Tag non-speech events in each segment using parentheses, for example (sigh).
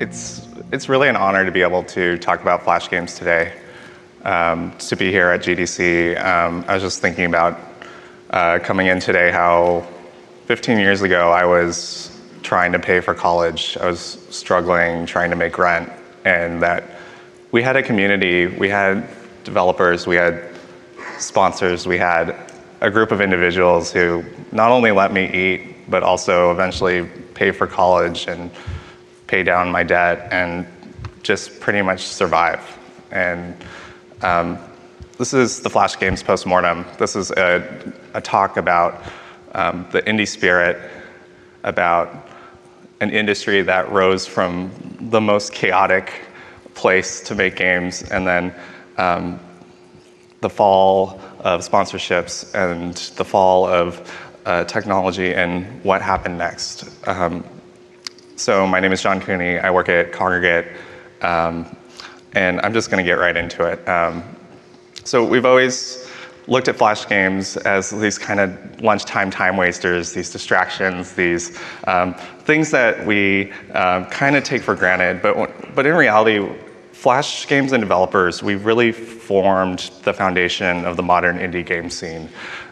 it's, it's really an honor to be able to talk about Flash games today. Um, to be here at GDC, um, I was just thinking about uh, coming in today how 15 years ago I was trying to pay for college. I was struggling, trying to make rent, and that we had a community, we had developers, we had sponsors, we had a group of individuals who not only let me eat, but also eventually pay for college and pay down my debt and just pretty much survive. And um, this is the Flash Games postmortem. This is a, a talk about um, the indie spirit, about an industry that rose from the most chaotic place to make games, and then um, the fall of sponsorships and the fall of uh, technology and what happened next. Um, so my name is John Cooney. I work at Kongregate, um, and I'm just going to get right into it. Um, so we've always looked at flash games as these kind of lunchtime time wasters, these distractions, these um, things that we um, kind of take for granted. But but in reality, Flash games and developers, we really formed the foundation of the modern indie game scene.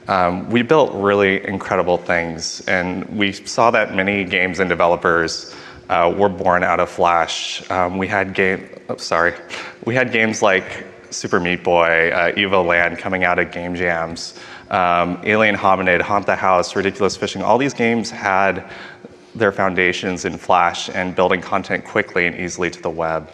Um, we built really incredible things, and we saw that many games and developers uh, were born out of Flash. Um, we had game, oh, sorry, we had games like Super Meat Boy, uh, Evoland coming out of game jams, um, Alien Hominid, Haunt the House, Ridiculous Fishing. All these games had their foundations in Flash and building content quickly and easily to the web.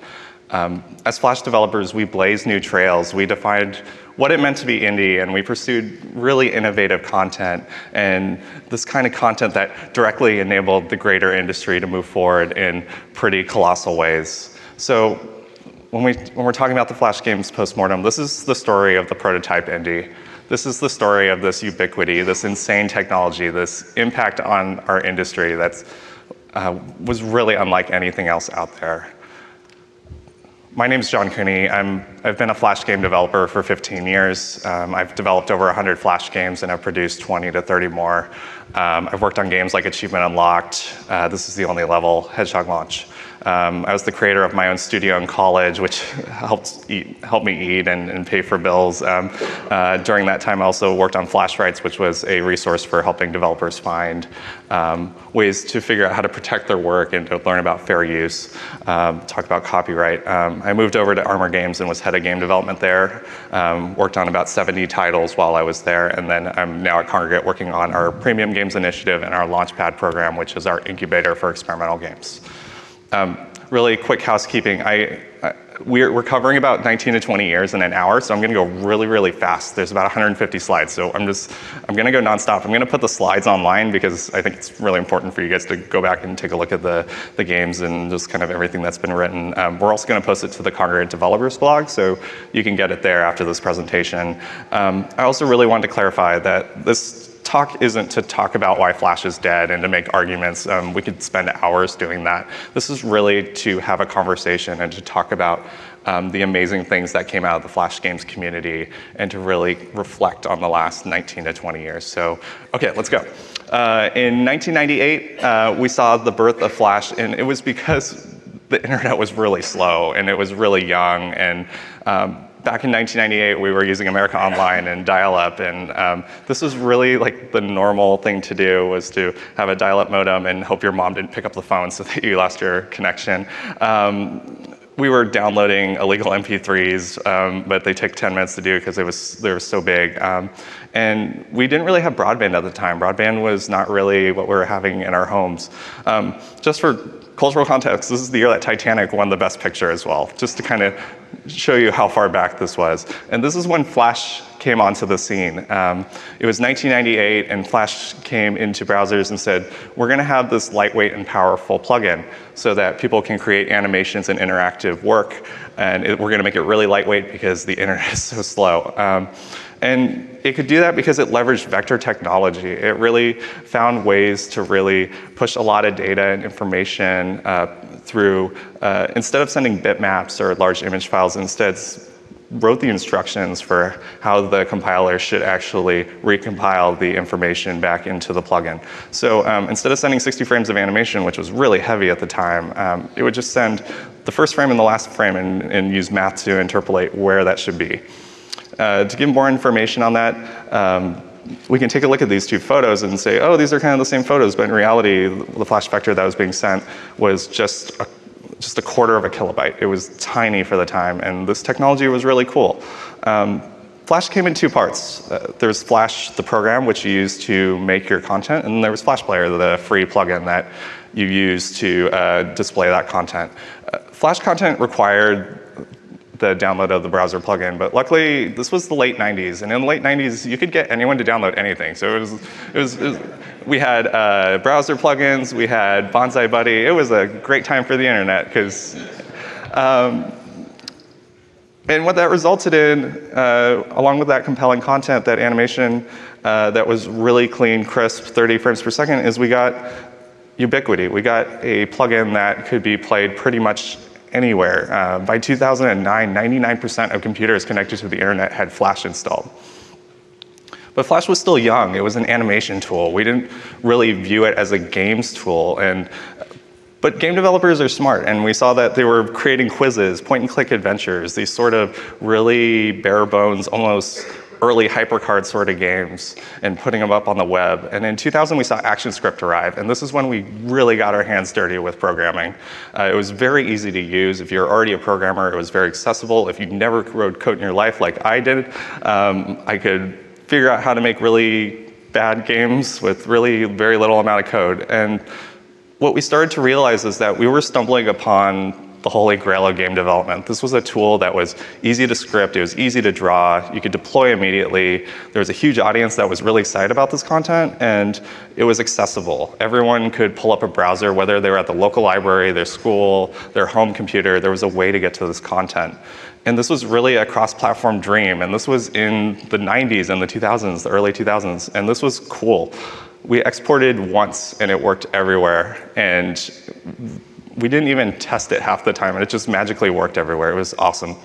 Um, as Flash developers, we blazed new trails. We defined what it meant to be indie, and we pursued really innovative content and this kind of content that directly enabled the greater industry to move forward in pretty colossal ways. So when, we, when we're talking about the Flash games postmortem, this is the story of the prototype indie. This is the story of this ubiquity, this insane technology, this impact on our industry that uh, was really unlike anything else out there. My name is John Cooney. I'm, I've been a Flash game developer for 15 years. Um, I've developed over 100 Flash games and I've produced 20 to 30 more. Um, I've worked on games like Achievement Unlocked, uh, this is the only level, Hedgehog Launch. Um, I was the creator of my own studio in college, which (laughs) helped, eat, help me eat and, and, pay for bills. Um, uh, during that time, I also worked on Flashrights, which was a resource for helping developers find um, ways to figure out how to protect their work and to learn about fair use, um, talk about copyright. Um, I moved over to Armor Games and was head of game development there, um, worked on about 70 titles while I was there, and then I'm now at Kongregate working on our Premium Games Initiative and our Launchpad program, which is our incubator for experimental games. Um, really quick housekeeping. I, uh, we're, we're, covering about 19 to 20 years in an hour, so I'm gonna go really, really fast. There's about 150 slides, so I'm just, I'm gonna go nonstop. I'm gonna put the slides online because I think it's really important for you guys to go back and take a look at the, the games and just kind of everything that's been written. Um, we're also gonna post it to the Kongregate Developers blog, so you can get it there after this presentation. Um, I also really wanted to clarify that this talk isn't to talk about why Flash is dead and to make arguments. Um, we could spend hours doing that. This is really to have a conversation and to talk about um, the amazing things that came out of the Flash games community and to really reflect on the last 19 to 20 years. So, okay, let's go. Uh, in 1998, uh, we saw the birth of Flash, and it was because the internet was really slow and it was really young and um, back in 1998, we were using America Online and dial-up, and um, this was really like the normal thing to do was to have a dial-up modem and hope your mom didn't pick up the phone so (laughs) that you lost your connection. Um, we were downloading illegal MP3s, um, but they took 10 minutes to do because it was they were so big. Um, and we didn't really have broadband at the time. Broadband was not really what we were having in our homes. Um, just for cultural context, this is the year that Titanic won the Best Picture as well, just to kind of show you how far back this was. And this is when Flash came onto the scene. Um, it was 1998, and Flash came into browsers and said, we're going to have this lightweight and powerful plugin so that people can create animations and interactive work. And it, we're going to make it really lightweight because the internet (laughs) is so slow. Um, and it could do that because it leveraged vector technology. It really found ways to really push a lot of data and information uh, through, uh, instead of sending bitmaps or large image files, instead wrote the instructions for how the compiler should actually recompile the information back into the plugin. So um, instead of sending 60 frames of animation, which was really heavy at the time, um, it would just send the first frame and the last frame and, and use math to interpolate where that should be. Uh, to give more information on that, um, we can take a look at these two photos and say, oh, these are kind of the same photos, but in reality, the flash vector that was being sent was just a just a quarter of a kilobyte. It was tiny for the time, and this technology was really cool. Um, Flash came in two parts. Uh, there was Flash, the program, which you use to make your content, and there was Flash Player, the free plugin that you use to uh, display that content. Uh, Flash content required the download of the browser plugin. But luckily, this was the late 90s, and in the late 90s, you could get anyone to download anything. So it was, it was, it was we had uh, browser plugins, we had BonziBuddy. It was a great time for the internet because. Um, and what that resulted in, uh, along with that compelling content, that animation uh, that was really clean, crisp, 30 frames per second, is we got ubiquity. We got a plugin that could be played pretty much anywhere. Uh, by 2009, 99% of computers connected to the internet had Flash installed. But Flash was still young. It was an animation tool. We didn't really view it as a games tool. And, but game developers are smart, and we saw that they were creating quizzes, point and click adventures, these sort of really bare bones, almost early HyperCard sort of games and putting them up on the web. And in 2000, we saw ActionScript arrive, and this is when we really got our hands dirty with programming. Uh, it was very easy to use. If you're already a programmer, it was very accessible. If you never wrote code in your life like I did, um, I could figure out how to make really bad games with really very little amount of code. And what we started to realize is that we were stumbling upon the holy grail of game development. This was a tool that was easy to script, it was easy to draw, you could deploy immediately. There was a huge audience that was really excited about this content, and it was accessible. Everyone could pull up a browser, whether they were at the local library, their school, their home computer, there was a way to get to this content. And this was really a cross-platform dream, and this was in the 90s and the 2000s, the early 2000s, and this was cool. We exported once, and it worked everywhere, and we didn't even test it half the time, and it just magically worked everywhere. It was awesome.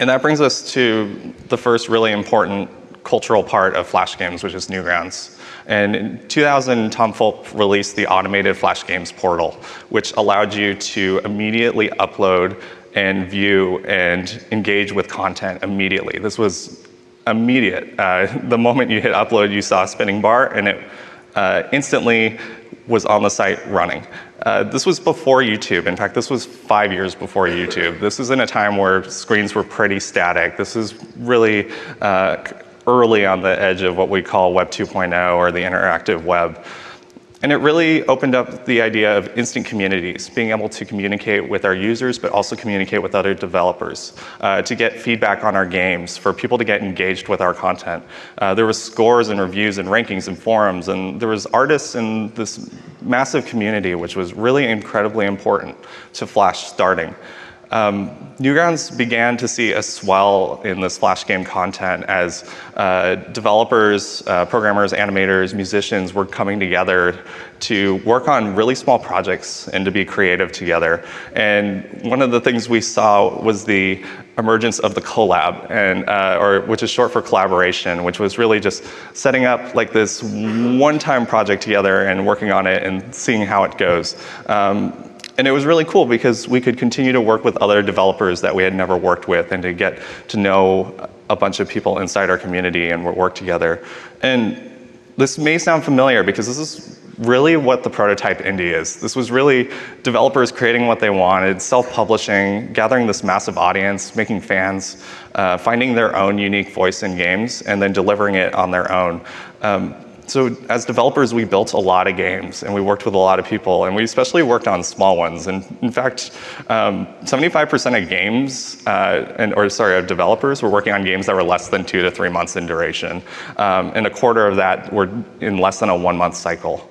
And that brings us to the first really important cultural part of Flash games, which is Newgrounds. And in 2000, Tom Fulp released the automated Flash Games portal, which allowed you to immediately upload and view and engage with content immediately. This was immediate. Uh, (laughs) the moment you hit upload, you saw a spinning bar, and it uh, instantly was on the site running. Uh, this was before YouTube. In fact, this was five years before YouTube. This was in a time where screens were pretty static. This is really uh, early on the edge of what we call Web 2.0 or the interactive web. And it really opened up the idea of instant communities, being able to communicate with our users, but also communicate with other developers, uh, to get feedback on our games, for people to get engaged with our content. Uh, there was scores and reviews and rankings and forums, and there was artists in this massive community, which was really incredibly important to Flash starting. Um, Newgrounds began to see a swell in this Flash game content as uh, developers, uh, programmers, animators, musicians were coming together to work on really small projects and to be creative together. And one of the things we saw was the emergence of the collab, and uh, or which is short for collaboration, which was really just setting up like this one-time project together and working on it and seeing how it goes. Um, and it was really cool because we could continue to work with other developers that we had never worked with and to get to know a bunch of people inside our community and work together. And this may sound familiar because this is really what the prototype indie is. This was really developers creating what they wanted, self-publishing, gathering this massive audience, making fans, uh, finding their own unique voice in games, and then delivering it on their own. Um, so as developers, we built a lot of games and we worked with a lot of people and we especially worked on small ones. And in fact, 75% um, of games, uh, and, or sorry, of developers were working on games that were less than two to three months in duration. Um, and a quarter of that were in less than a one month cycle.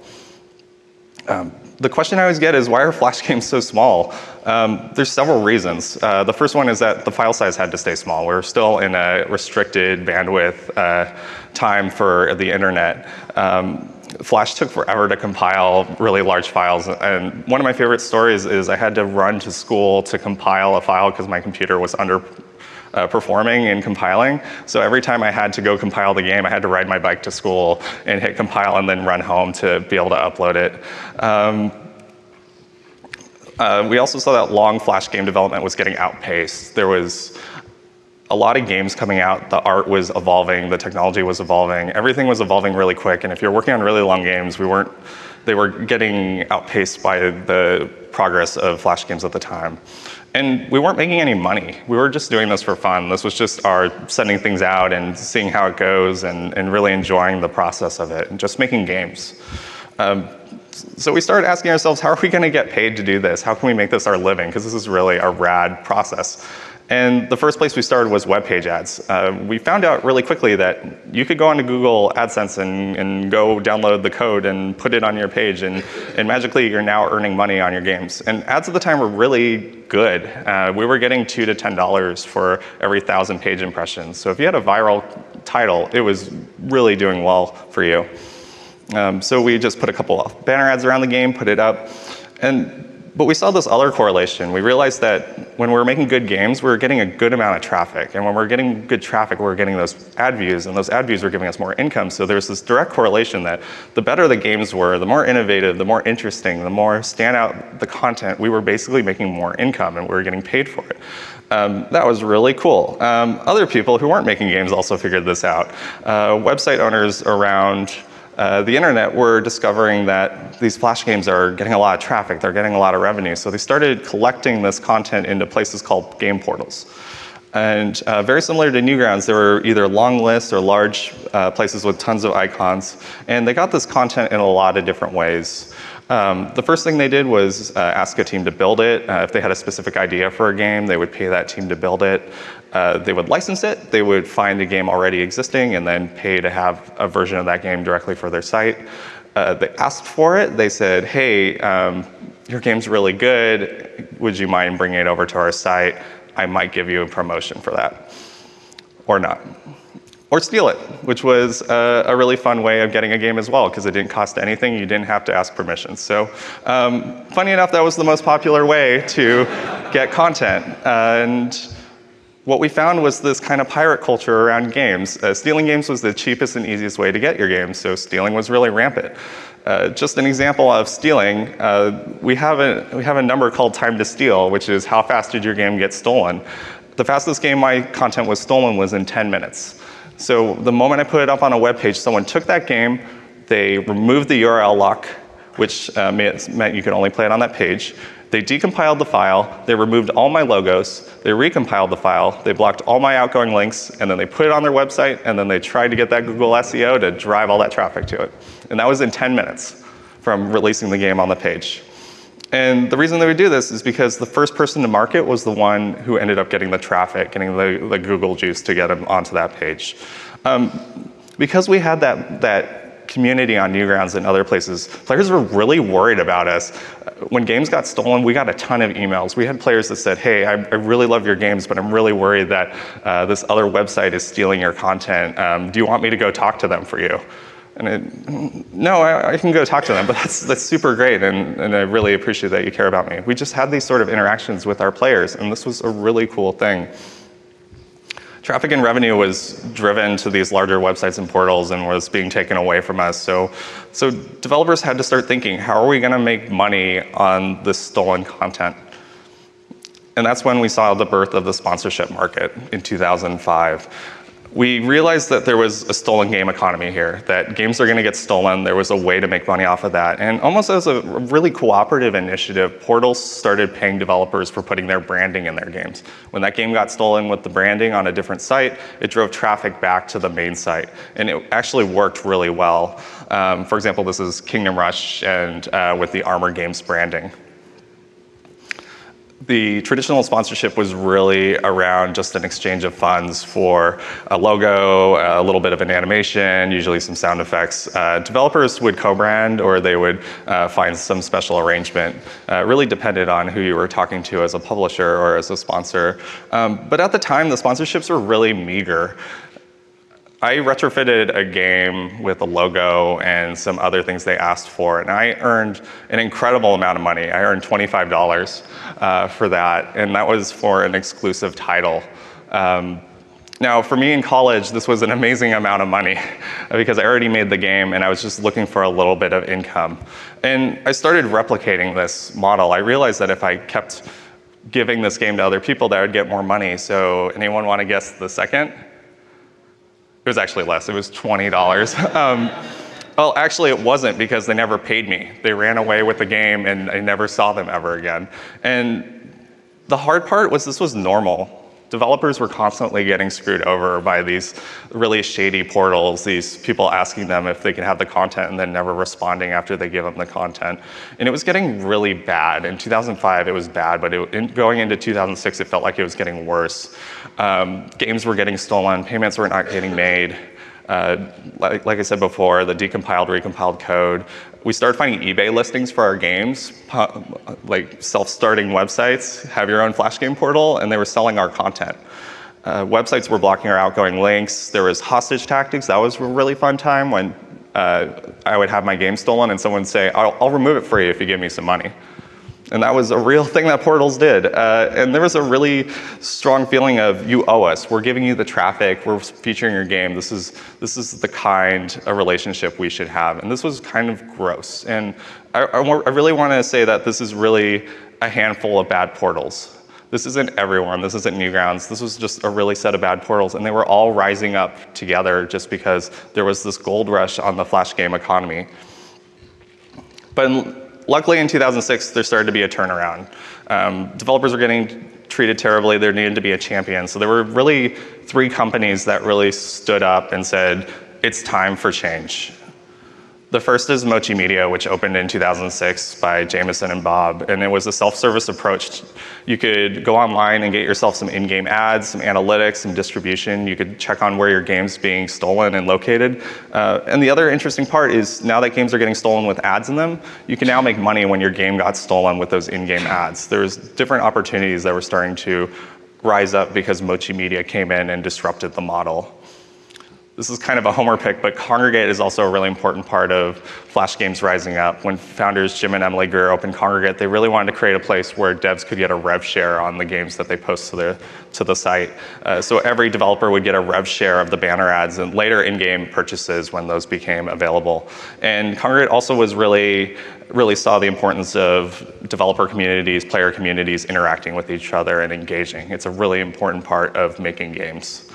Um, the question I always get is why are Flash games so small? Um, there's several reasons. Uh, the first one is that the file size had to stay small. We're still in a restricted bandwidth uh, time for the internet. Um, Flash took forever to compile really large files. And one of my favorite stories is I had to run to school to compile a file because my computer was under uh, performing and compiling. So every time I had to go compile the game, I had to ride my bike to school and hit compile and then run home to be able to upload it. Um, uh, we also saw that long Flash game development was getting outpaced. There was a lot of games coming out, the art was evolving, the technology was evolving, everything was evolving really quick. And if you're working on really long games, we weren't, they were getting outpaced by the progress of Flash games at the time. And we weren't making any money. We were just doing this for fun. This was just our sending things out and seeing how it goes and, and really enjoying the process of it and just making games. Um, so we started asking ourselves, how are we going to get paid to do this? How can we make this our living? Because this is really a rad process. And the first place we started was web page ads. Uh, we found out really quickly that you could go onto Google AdSense and, and go download the code and put it on your page, and, and magically you're now earning money on your games. And ads at the time were really good. Uh, we were getting two to ten dollars for every thousand page impressions. So if you had a viral title, it was really doing well for you. Um, so we just put a couple of banner ads around the game, put it up, and but we saw this other correlation. We realized that when we were making good games, we were getting a good amount of traffic. And when we are getting good traffic, we were getting those ad views, and those ad views were giving us more income. So there's this direct correlation that the better the games were, the more innovative, the more interesting, the more standout the content, we were basically making more income and we were getting paid for it. Um, that was really cool. Um, other people who weren't making games also figured this out. Uh, website owners around uh, the internet were discovering that these flash games are getting a lot of traffic, they're getting a lot of revenue. So they started collecting this content into places called game portals. And uh, very similar to Newgrounds, there were either long lists or large uh, places with tons of icons. And they got this content in a lot of different ways. Um, the first thing they did was uh, ask a team to build it. Uh, if they had a specific idea for a game, they would pay that team to build it. Uh, they would license it, they would find a game already existing and then pay to have a version of that game directly for their site. Uh, they asked for it, they said, hey, um, your game's really good, would you mind bringing it over to our site? I might give you a promotion for that, or not. Or steal it, which was a, a really fun way of getting a game as well, because it didn't cost anything, you didn't have to ask permission. So, um, funny enough, that was the most popular way to get content. and what we found was this kind of pirate culture around games. Uh, stealing games was the cheapest and easiest way to get your games, so stealing was really rampant. Uh, just an example of stealing, uh, we, have a, we have a number called time to steal, which is how fast did your game get stolen. The fastest game my content was stolen was in 10 minutes. So the moment I put it up on a web page, someone took that game, they removed the URL lock, which uh, meant you could only play it on that page. They decompiled the file, they removed all my logos, they recompiled the file, they blocked all my outgoing links, and then they put it on their website, and then they tried to get that Google SEO to drive all that traffic to it. And that was in 10 minutes from releasing the game on the page. And the reason that we do this is because the first person to market was the one who ended up getting the traffic, getting the, the Google juice to get them onto that page. Um, because we had that, that community on Newgrounds and other places, players were really worried about us. When games got stolen, we got a ton of emails. We had players that said, hey, I, I really love your games, but I'm really worried that uh, this other website is stealing your content. Um, do you want me to go talk to them for you? And no, I, I, can go talk to them, but that's, that's super great, and, and I really appreciate that you care about me. We just had these sort of interactions with our players, and this was a really cool thing traffic and revenue was driven to these larger websites and portals and was being taken away from us. So, so developers had to start thinking, how are we going to make money on this stolen content? And that's when we saw the birth of the sponsorship market in 2005 we realized that there was a stolen game economy here, that games are going to get stolen. There was a way to make money off of that. And almost as a really cooperative initiative, portals started paying developers for putting their branding in their games. When that game got stolen with the branding on a different site, it drove traffic back to the main site. And it actually worked really well. Um, for example, this is Kingdom Rush and uh, with the Armor Games branding the traditional sponsorship was really around just an exchange of funds for a logo, a little bit of an animation, usually some sound effects. Uh, developers would co-brand or they would uh, find some special arrangement. Uh, really depended on who you were talking to as a publisher or as a sponsor. Um, but at the time, the sponsorships were really meager. I retrofitted a game with a logo and some other things they asked for, and I earned an incredible amount of money. I earned $25 uh, for that, and that was for an exclusive title. Um, now, for me in college, this was an amazing amount of money (laughs) because I already made the game and I was just looking for a little bit of income. And I started replicating this model. I realized that if I kept giving this game to other people, that I would get more money. So, anyone want to guess the second? It was actually less, it was $20. um, well, actually, it wasn't because they never paid me. They ran away with the game and I never saw them ever again. And the hard part was this was normal developers were constantly getting screwed over by these really shady portals, these people asking them if they can have the content and then never responding after they give them the content. And it was getting really bad. In 2005, it was bad, but it, in, going into 2006, it felt like it was getting worse. Um, games were getting stolen, payments were not getting made. Uh, like, like, I said before, the decompiled, recompiled code. We started finding eBay listings for our games, like self-starting websites, have your own Flash game portal, and they were selling our content. Uh, websites were blocking our outgoing links. There was hostage tactics. That was a really fun time when uh, I would have my game stolen and someone would say, I'll, I'll remove it for you if you give me some money. And that was a real thing that portals did. Uh, and there was a really strong feeling of you owe us. We're giving you the traffic. We're featuring your game. This is, this is the kind of relationship we should have. And this was kind of gross. And I, I, I really want to say that this is really a handful of bad portals. This isn't everyone. This isn't Newgrounds. This was just a really set of bad portals. And they were all rising up together just because there was this gold rush on the Flash game economy. But luckily in 2006, there started to be a turnaround. Um, developers were getting treated terribly. There needed to be a champion. So there were really three companies that really stood up and said, it's time for change. The first is Mochi Media, which opened in 2006 by Jameson and Bob, and it was a self-service approach. You could go online and get yourself some in-game ads, some analytics, some distribution. You could check on where your game's being stolen and located. Uh, and the other interesting part is now that games are getting stolen with ads in them, you can now make money when your game got stolen with those in-game ads. There's different opportunities that were starting to rise up because Mochi Media came in and disrupted the model. This is kind of a homer pick, but Kongregate is also a really important part of Flash games rising up. When founders Jim and Emily Greer opened Kongregate, they really wanted to create a place where devs could get a rev share on the games that they post to the, to the site. Uh, so every developer would get a rev share of the banner ads and later in-game purchases when those became available. And Kongregate also was really really saw the importance of developer communities, player communities interacting with each other and engaging. It's a really important part of making games.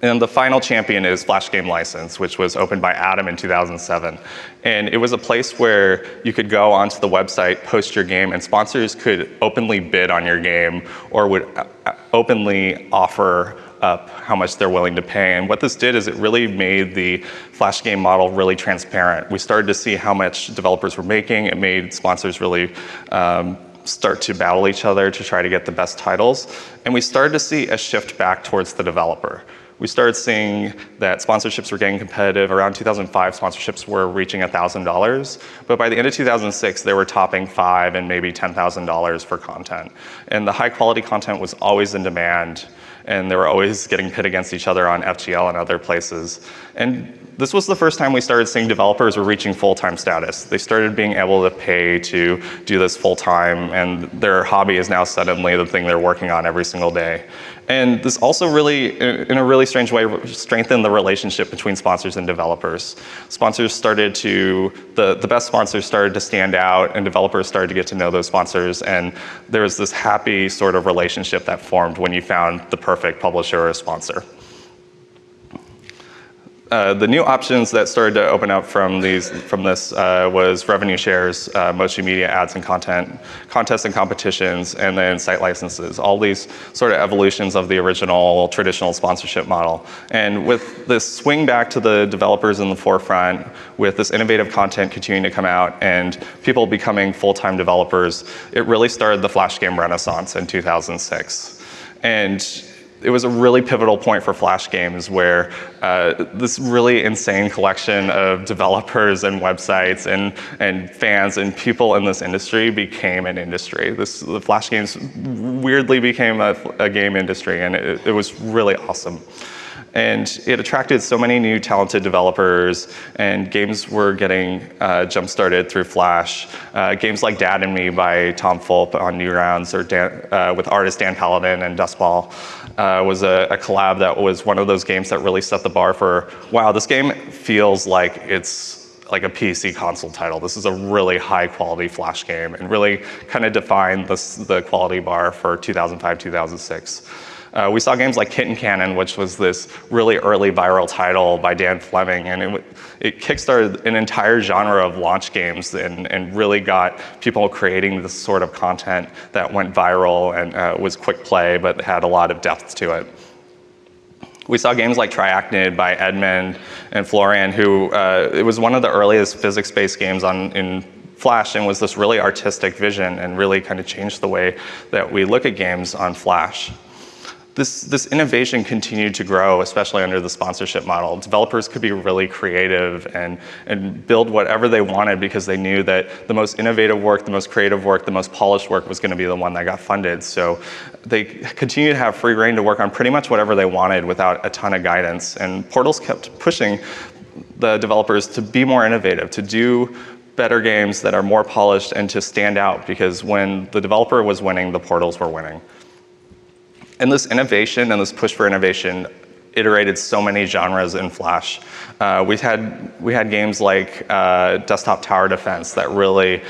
And the final champion is Flash Game License, which was opened by Adam in 2007. And it was a place where you could go onto the website, post your game, and sponsors could openly bid on your game or would uh, uh, openly offer up how much they're willing to pay. And what this did is it really made the Flash game model really transparent. We started to see how much developers were making. It made sponsors really um, start to battle each other to try to get the best titles. And we started to see a shift back towards the developer we started seeing that sponsorships were getting competitive. Around 2005, sponsorships were reaching $1,000. But by the end of 2006, they were topping five and maybe $10,000 for content. And the high quality content was always in demand. And they were always (laughs) getting pit against each other on FGL and other places. And this was the first time we started seeing developers were reaching full-time status. They started being able to pay to do this full-time, and their hobby is now suddenly the thing they're working on every single day. And this also really, in a really strange way, strengthened the relationship between sponsors and developers. Sponsors started to, the, the best sponsors started to stand out and developers started to get to know those sponsors. And there was this happy sort of relationship that formed when you found the perfect publisher or sponsor. Uh, the new options that started to open up from these from this uh, was revenue shares, uh, Mochi Media ads and content, contests and competitions, and then site licenses. All these sort of evolutions of the original traditional sponsorship model. And with this swing back to the developers in the forefront, with this innovative content continuing to come out and people becoming full-time developers, it really started the Flash game renaissance in 2006. And it was a really pivotal point for Flash games where uh, this really insane collection of developers and websites and, and fans and people in this industry became an industry. This, the Flash games weirdly became a, a game industry and it, it was really awesome. And it attracted so many new talented developers, and games were getting uh, jump started through Flash. Uh, games like Dad and Me by Tom Fulp on Newgrounds, or Dan, uh, with artist Dan Paladin and Dustball, uh, was a, a collab that was one of those games that really set the bar for wow, this game feels like it's like a PC console title. This is a really high quality Flash game and really kind of defined the, the quality bar for 2005, 2006. Uh, we saw games like Kitten Cannon, which was this really early viral title by Dan Fleming, and it, it kickstarted an entire genre of launch games and, and, really got people creating this sort of content that went viral and uh, was quick play, but had a lot of depth to it. We saw games like Triachnid by Edmund and Florian, who uh, it was one of the earliest physics-based games on in Flash and was this really artistic vision and really kind of changed the way that we look at games on Flash this, this innovation continued to grow, especially under the sponsorship model. Developers could be really creative and, and build whatever they wanted because they knew that the most innovative work, the most creative work, the most polished work was going to be the one that got funded. So they continued to have free reign to work on pretty much whatever they wanted without a ton of guidance. And Portals kept pushing the developers to be more innovative, to do better games that are more polished and to stand out because when the developer was winning, the portals were winning. And this innovation and this push for innovation iterated so many genres in Flash. Uh, we had we had games like uh, desktop tower defense that really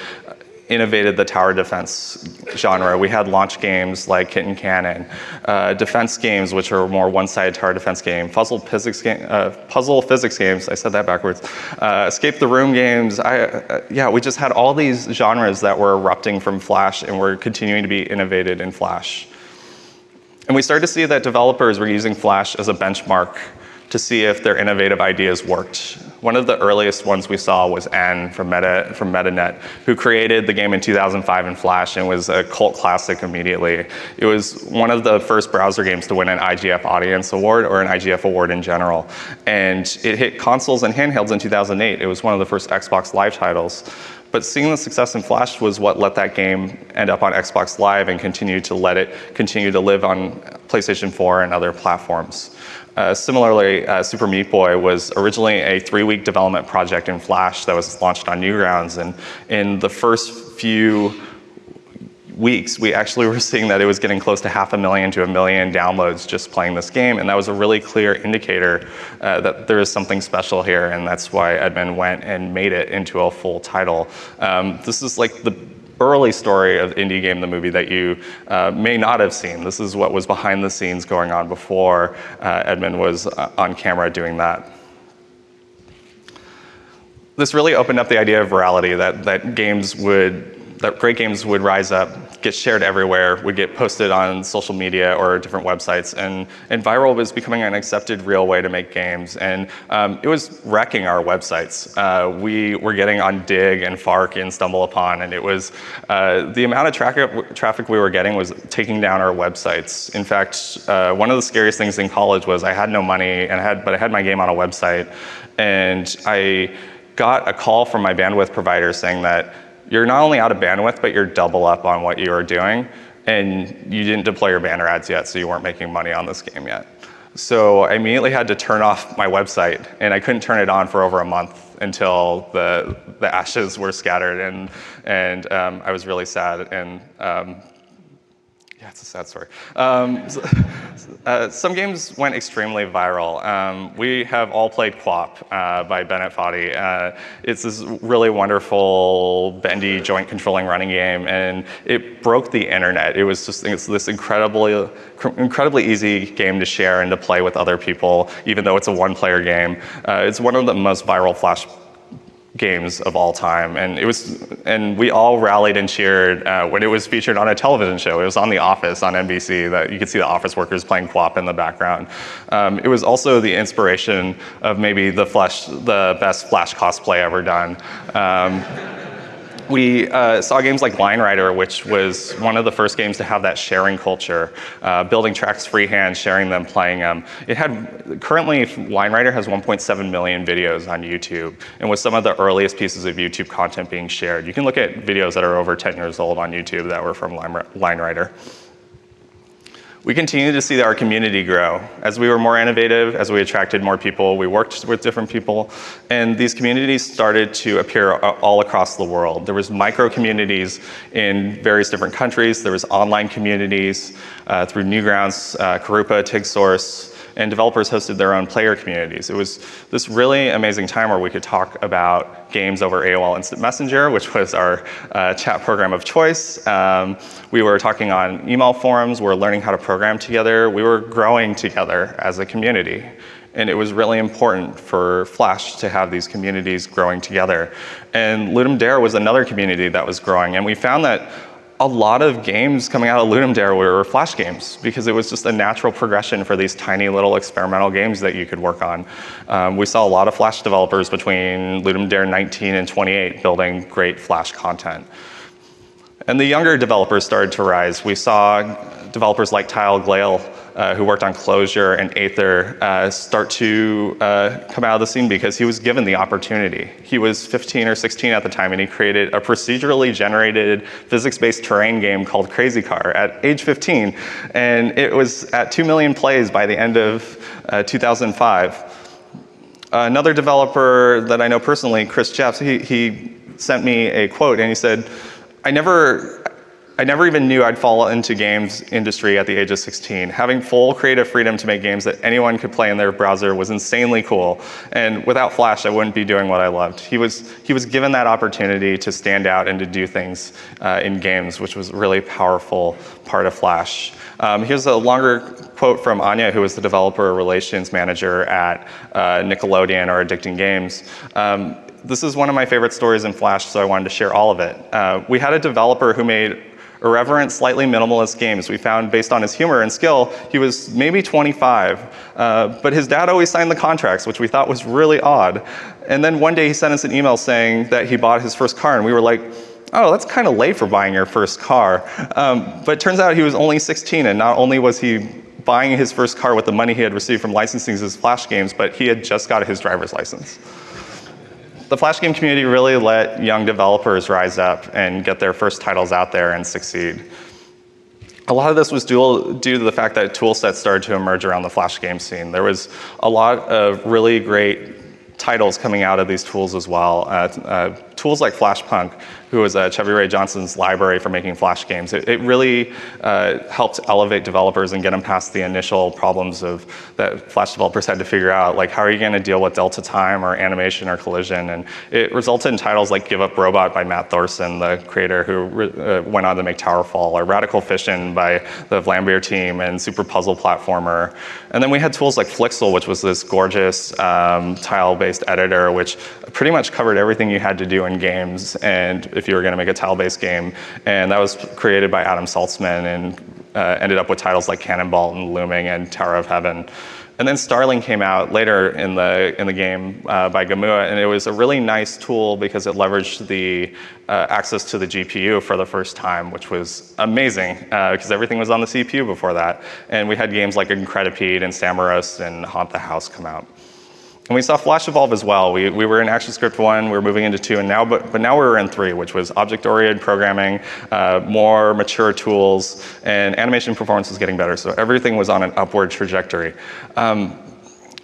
innovated the tower defense genre. We had launch games like Kitten Cannon, uh, defense games which are more one-sided tower defense game, puzzle physics game, uh, puzzle physics games. I said that backwards. Uh, escape the room games. I, uh, yeah, we just had all these genres that were erupting from Flash and were continuing to be innovated in Flash. And we started to see that developers were using Flash as a benchmark to see if their innovative ideas worked. One of the earliest ones we saw was N from, Meta, from MetaNet, who created the game in 2005 in Flash and was a cult classic immediately. It was one of the first browser games to win an IGF Audience Award or an IGF Award in general. And it hit consoles and handhelds in 2008. It was one of the first Xbox Live titles. But seeing the success in Flash was what let that game end up on Xbox Live and continue to let it continue to live on PlayStation 4 and other platforms. Uh, similarly, uh, Super Meat Boy was originally a three-week development project in Flash that was launched on Newgrounds, and in the first few weeks, we actually were seeing that it was getting close to half a million to a million downloads just playing this game. And that was a really clear indicator uh, that there is something special here. And that's why Edmund went and made it into a full title. Um, this is like the early story of Indie Game, the movie that you uh, may not have seen. This is what was behind the scenes going on before uh, Edmund was uh, on camera doing that this really opened up the idea of virality that, that games would that great games would rise up, get shared everywhere, would get posted on social media or different websites, and, and viral was becoming an accepted real way to make games. And um, it was wrecking our websites. Uh, we were getting on Digg and Fark and StumbleUpon, and it was uh, the amount of tra- traffic we were getting was taking down our websites. In fact, uh, one of the scariest things in college was I had no money, and I had, but I had my game on a website, and I got a call from my bandwidth provider saying that you're not only out of bandwidth, but you're double up on what you were doing. And you didn't deploy your banner ads yet, so you weren't making money on this game yet. So I immediately had to turn off my website, and I couldn't turn it on for over a month until the, the ashes were scattered, and, and um, I was really sad. And um, it's a sad story. Um, so, (laughs) uh, some games went extremely viral. Um, we have all played QWOP uh, by Bennett Foddy. Uh, it's this really wonderful, bendy, joint controlling running game, and it broke the internet. It was just it's this incredibly, incredibly easy game to share and to play with other people, even though it's a one-player game. Uh, it's one of the most viral Flash games of all time. And it was, and we all rallied and cheered uh, when it was featured on a television show. It was on The Office on NBC that you could see the office workers playing QWOP in the background. Um, it was also the inspiration of maybe the flash, the best Flash cosplay ever done. Um, we uh, saw games like Line Rider, which was one of the first games to have that sharing culture, uh, building tracks freehand, sharing them, playing them. It had currently Line Rider has 1.7 million videos on YouTube, and was some of the earliest pieces of YouTube content being shared. You can look at videos that are over 10 years old on YouTube that were from Line Rider. We continued to see our community grow. As we were more innovative, as we attracted more people, we worked with different people, and these communities started to appear all across the world. There was micro communities in various different countries. There was online communities uh, through Newgrounds, uh, Kirupa, TigSource, and developers hosted their own player communities. It was this really amazing time where we could talk about games over AOL Instant Messenger, which was our uh, chat program of choice. Um, we were talking on email forums, we were learning how to program together, we were growing together as a community. And it was really important for Flash to have these communities growing together. And Ludum Dare was another community that was growing. And we found that a lot of games coming out of Ludum Dare were Flash games because it was just a natural progression for these tiny little experimental games that you could work on. Um, we saw a lot of Flash developers between Ludum Dare 19 and 28 building great Flash content. And the younger developers started to rise. We saw developers like Tyler Glaiel uh, who worked on Closure and Aether, uh, start to uh, come out of the scene because he was given the opportunity. He was 15 or 16 at the time, and he created a procedurally generated physics-based terrain game called Crazy Car at age 15, and it was at 2 million plays by the end of uh, 2005. Another developer that I know personally, Chris Jeffs, he, he sent me a quote, and he said, I never I never even knew I'd fall into games industry at the age of 16. Having full creative freedom to make games that anyone could play in their browser was insanely cool. And without Flash, I wouldn't be doing what I loved. He was, he was given that opportunity to stand out and to do things uh, in games, which was a really powerful part of Flash. Um, here's a longer quote from Anya, who was the developer relations manager at uh, Nickelodeon or Addicting Games. Um, this is one of my favorite stories in Flash, so I wanted to share all of it. Uh, we had a developer who made irreverent, slightly minimalist games. We found based on his humor and skill, he was maybe 25, uh, but his dad always signed the contracts, which we thought was really odd. And then one day he sent us an email saying that he bought his first car, and we were like, oh, that's kind of late for buying your first car. Um, but turns out he was only 16, and not only was he buying his first car with the money he had received from licensing his Flash games, but he had just got his driver's license the Flash game community really let young developers rise up and get their first titles out there and succeed. A lot of this was due, due to the fact that tool sets started to emerge around the Flash game scene. There was a lot of really great titles coming out of these tools as well. Uh, uh, tools like Flashpunk who was uh, Chevy Ray Johnson's library for making Flash games. It, it really uh, helped elevate developers and get them past the initial problems of that Flash developers had to figure out, like how are you going to deal with delta time or animation or collision? And it resulted in titles like Give Up Robot by Matt Thorson, the creator who uh, went on to make Towerfall, or Radical Fishing by the Vlambeer team, and Super Puzzle Platformer. And then we had tools like Flixel, which was this gorgeous um, tile-based editor, which pretty much covered everything you had to do in games. And if you were going to make a tile-based game. And that was created by Adam Saltsman and uh, ended up with titles like Canabalt and Looming and Tower of Heaven. And then Starling came out later in the, in the game uh, by Gamua, and it was a really nice tool because it leveraged the uh, access to the GPU for the first time, which was amazing because uh, everything was on the CPU before that. And we had games like Incredipede and Samorost and Haunt the House come out. And we saw Flash evolve as well. We, we were in ActionScript 1, we were moving into 2, and now, but, but now we're in 3, which was object-oriented programming, uh, more mature tools, and animation performance was getting better. So everything was on an upward trajectory. Um,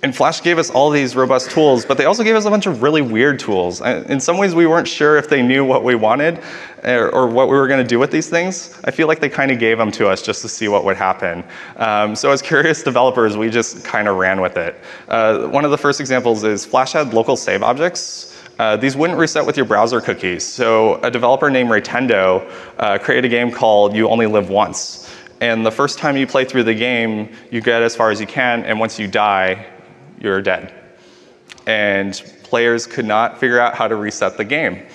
and Flash gave us all these robust tools, but they also gave us a bunch of really weird tools. In some ways, we weren't sure if they knew what we wanted or, or what we were going to do with these things. I feel like they kind of gave them to us just to see what would happen. Um, so as curious (laughs) developers, we just kind of ran with it. Uh, one of the first examples is Flash had local save objects. Uh, these wouldn't reset with your browser cookies. So a developer named Raytendo uh, created a game called You Only Live Once. And the first time you play through the game, you get as far as you can, and once you die, you're dead. And players could not figure out how to reset the game.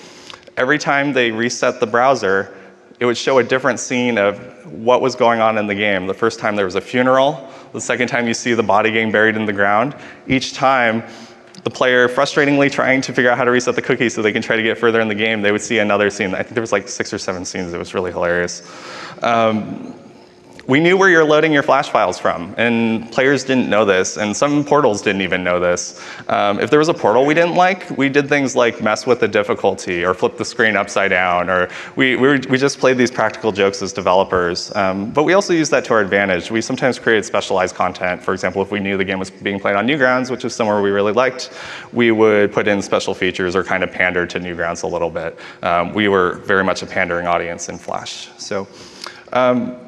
Every time they reset the browser, it would show a different scene of what was going on in the game. The first time there was a funeral, the second time you see the body getting buried in the ground. Each time, the player frustratingly trying to figure out how to reset the cookie so they can try to get further in the game, they would see another scene. I think there was like six or seven scenes. It was really hilarious. Um, we knew where you're loading your Flash files from, and players didn't know this, and some portals didn't even know this. Um, if there was a portal we didn't like, we did things like mess with the difficulty or flip the screen upside down, or we, we, were, we just played these practical jokes as developers. Um, but we also used that to our advantage. We sometimes created specialized content. For example, if we knew the game was being played on Newgrounds, which is somewhere we really liked, we would put in special features or kind of pander to Newgrounds a little bit. Um, we were very much a pandering audience in Flash. So. Um,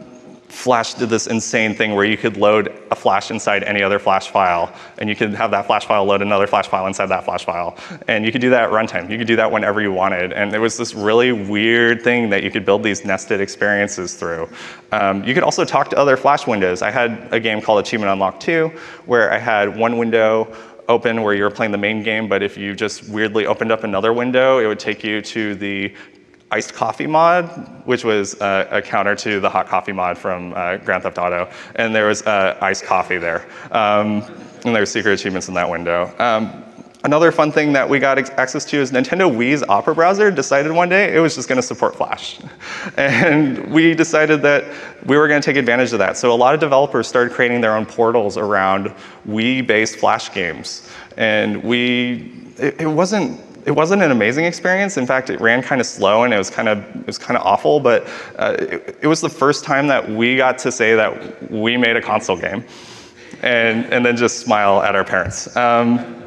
Flash did this insane thing where you could load a Flash inside any other Flash file, and you could have that Flash file load another Flash file inside that Flash file. And you could do that at runtime. You could do that whenever you wanted. And it was this really weird thing that you could build these nested experiences through. Um, you could also talk to other Flash windows. I had a game called Achievement Unlock 2, where I had one window open where you were playing the main game, but if you just weirdly opened up another window, it would take you to the iced coffee mod, which was uh, a counter to the hot coffee mod from uh, Grand Theft Auto. And there was uh, iced coffee there. Um, and there were secret achievements in that window. Um, another fun thing that we got access to is Nintendo Wii's Opera browser decided one day it was just going to support Flash. (laughs) and we decided that we were going to take advantage of that. So a lot of developers started creating their own portals around Wii-based Flash games. And we, it, it wasn't it wasn't an amazing experience. In fact, it ran kind of slow and it was kind of it was kind of awful. But uh, it, it, was the first time that we got to say that we made a console game, and and then just smile at our parents. Um,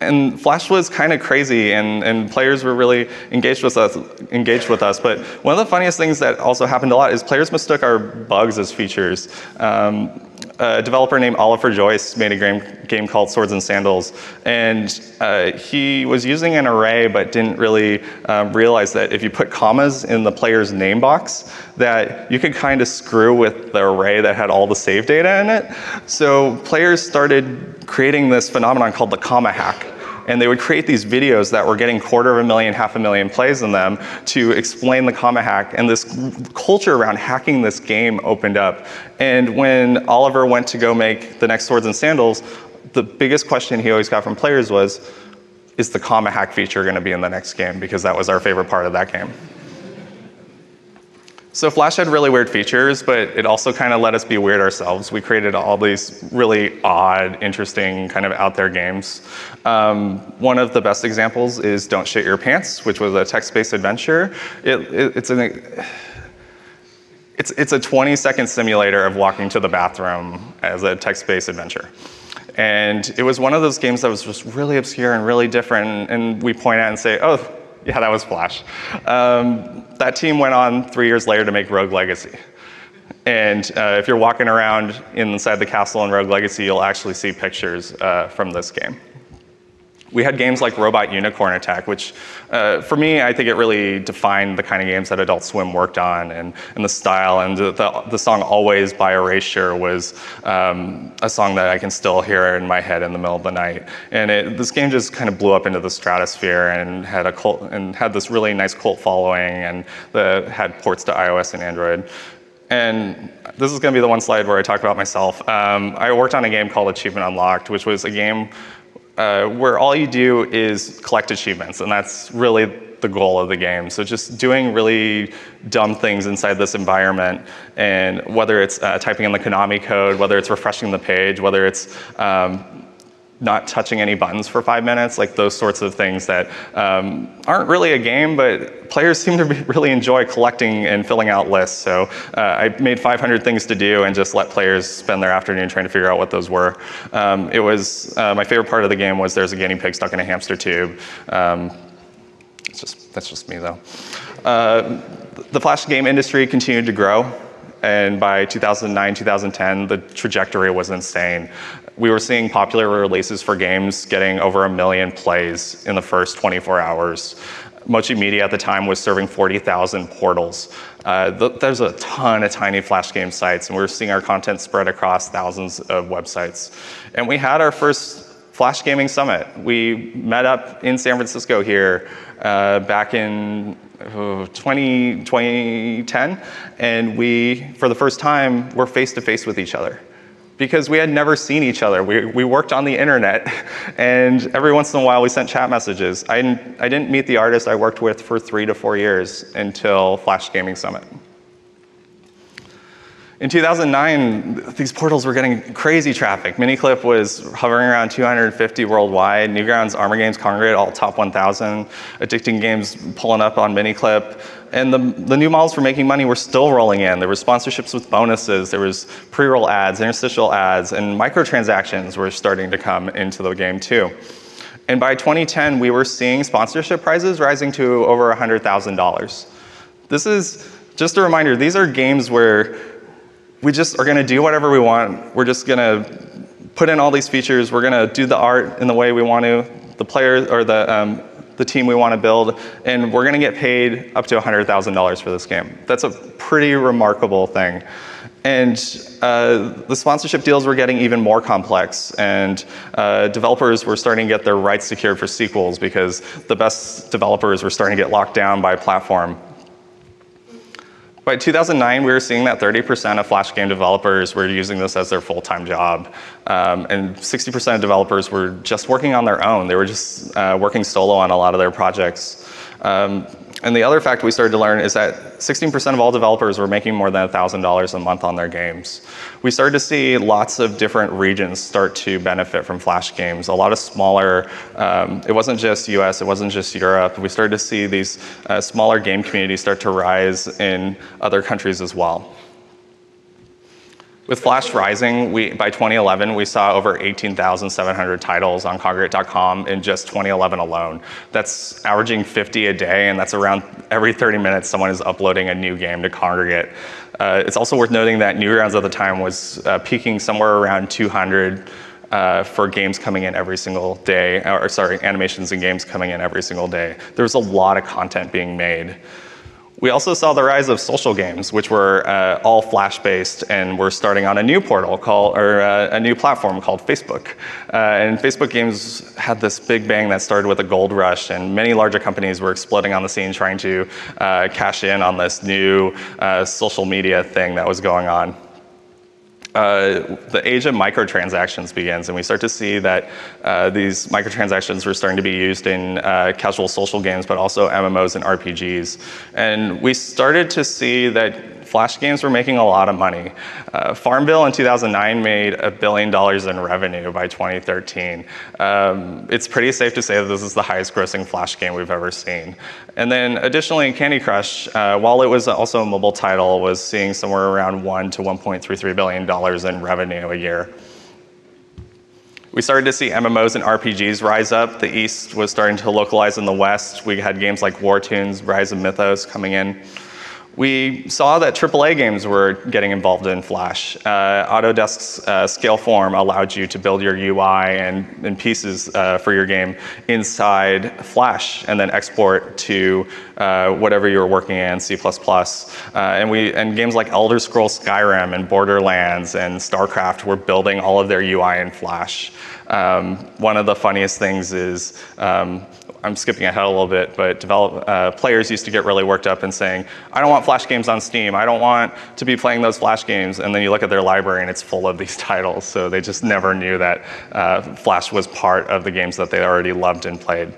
and Flash was kind of crazy, and, and players were really engaged with us. Engaged with us. But one of the funniest things that also happened a lot is players mistook our bugs as features. Um, a developer named Oliver Joyce made a game, game called Swords and Sandals, and uh, he was using an array but didn't really um, realize that if you put commas in the player's name box, that you could kind of screw with the array that had all the save data in it. So players started creating this phenomenon called the comma hack and they would create these videos that were getting quarter of a million, half a million plays in them to explain the comma hack. And this culture around hacking this game opened up. And when Oliver went to go make the next Swords and Sandals, the biggest question he always got from players was, is the comma hack feature going to be in the next game? Because that was our favorite part of that game. So Flash had really weird features, but it also kind of let us be weird ourselves. We created all these really odd, interesting, kind of out there games. Um, one of the best examples is Don't Shit Your Pants, which was a text-based adventure. It, it, it's an it's, it's a 20 second simulator of walking to the bathroom as a text-based adventure. And it was one of those games that was just really obscure and really different. And we point at and say, oh, (laughs) yeah, that was Flash. Um, that team went on three years later to make Rogue Legacy. And uh, if you're walking around inside the castle in Rogue Legacy, you'll actually see pictures uh, from this game. We had games like Robot Unicorn Attack, which uh, for me, I think it really defined the kind of games that Adult Swim worked on and, and the style. And the, the, the song Always by Erasure was um, a song that I can still hear in my head in the middle of the night. And it, this game just kind of blew up into the stratosphere and had, a cult, and had this really nice cult following and the, had ports to iOS and Android. And this is going to be the one slide where I talk about myself. Um, I worked on a game called Achievement Unlocked, which was a game uh, where all you do is collect achievements, and that's really the goal of the game. So just doing really dumb things inside this environment, and whether it's uh, typing in the Konami code, whether it's refreshing the page, whether it's um, not touching any buttons for five minutes, like those sorts of things that um, aren't really a game, but players seem to (laughs) really enjoy collecting and filling out lists. So uh, I made 500 things to do and just let players spend their afternoon trying to figure out what those were. Um, it was, uh, my favorite part of the game was there's a guinea pig stuck in a hamster tube. Um, it's just, that's just me though. Uh, the flash game industry continued to grow. And by 2009, 2010, the trajectory was insane we were seeing popular releases for games getting over a million plays in the first 24 hours. Mochi Media at the time was serving 40,000 portals. Uh, th there's a ton of tiny Flash game sites, and we were seeing our content spread across thousands of websites. And we had our first Flash Gaming Summit. We met up in San Francisco here uh, back in uh, 20, 2010, and we, for the first time, were face to face with each other because we had never seen each other. We, we worked on the internet, and every once in a while we sent chat messages. I I didn't meet the artist I worked with for three to four years until Flash Gaming Summit. In 2009, these portals were getting crazy traffic. Miniclip was hovering around 250 worldwide. Newgrounds, Armor Games, Kongregate, all top 1,000. Addicting Games pulling up on Miniclip. And the, the new models for making money were still rolling in. There were sponsorships with bonuses. There was pre-roll ads, interstitial ads, and microtransactions were starting to come into the game too. And by 2010, we were seeing sponsorship prizes rising to over $100,000. This is just a reminder, these are games where we just are going to do whatever we want. We're just going to put in all these features. We're going to do the art in the way we want to, the player or the, um, the team we want to build, and we're going to get paid up to $100,000 for this game. That's a pretty remarkable thing. And uh, the sponsorship deals were getting even more complex, and uh, developers were starting to get their rights secured for sequels because the best developers were starting to get locked down by platform. By 2009, we were seeing that 30% of Flash game developers were using this as their full-time job. Um, and 60% of developers were just working on their own. They were just uh, working solo on a lot of their projects. Um, and the other fact we started to learn is that 16% of all developers were making more than $1,000 a month on their games. We started to see lots of different regions start to benefit from Flash games. A lot of smaller, um, it wasn't just US, it wasn't just Europe. We started to see these uh, smaller game communities start to rise in other countries as well. With Flash rising, we, by 2011, we saw over 18,700 titles on Kongregate.com in just 2011 alone. That's averaging 50 a day, and that's around every 30 minutes someone is uploading a new game to Kongregate. Uh, it's also worth noting that Newgrounds at the time was uh, peaking somewhere around 200 uh, for games coming in every single day, or sorry, animations and games coming in every single day. There was a lot of content being made. We also saw the rise of social games, which were uh, all Flash-based, and we're starting on a new portal called, or uh, a new platform called Facebook. Uh, and Facebook games had this big bang that started with a gold rush, and many larger companies were exploding on the scene, trying to uh, cash in on this new uh, social media thing that was going on. Uh, the age of microtransactions begins, and we start to see that uh, these microtransactions were starting to be used in uh, casual social games, but also MMOs and RPGs. And we started to see that Flash games were making a lot of money. Uh, Farmville in 2009 made a billion dollars in revenue by 2013. Um, it's pretty safe to say that this is the highest grossing Flash game we've ever seen. And then additionally, Candy Crush, uh, while it was also a mobile title, was seeing somewhere around 1 to 1.33 billion dollars in revenue a year. We started to see MMOs and RPGs rise up. The East was starting to localize in the West. We had games like War Tunes, Rise of Mythos coming in. We saw that AAA games were getting involved in Flash. Uh, Autodesk's uh, Scaleform allowed you to build your UI and, and pieces uh, for your game inside Flash and then export to uh, whatever you were working in, C++. Uh, and, we, and games like Elder Scrolls Skyrim and Borderlands and StarCraft were building all of their UI in Flash. Um, one of the funniest things is um, I'm skipping ahead a little bit, but develop, uh, players used to get really worked up and saying, I don't want Flash games on Steam. I don't want to be playing those Flash games. And then you look at their library and it's full of these (laughs) titles. So they just never knew that uh, Flash was part of the games that they already loved and played.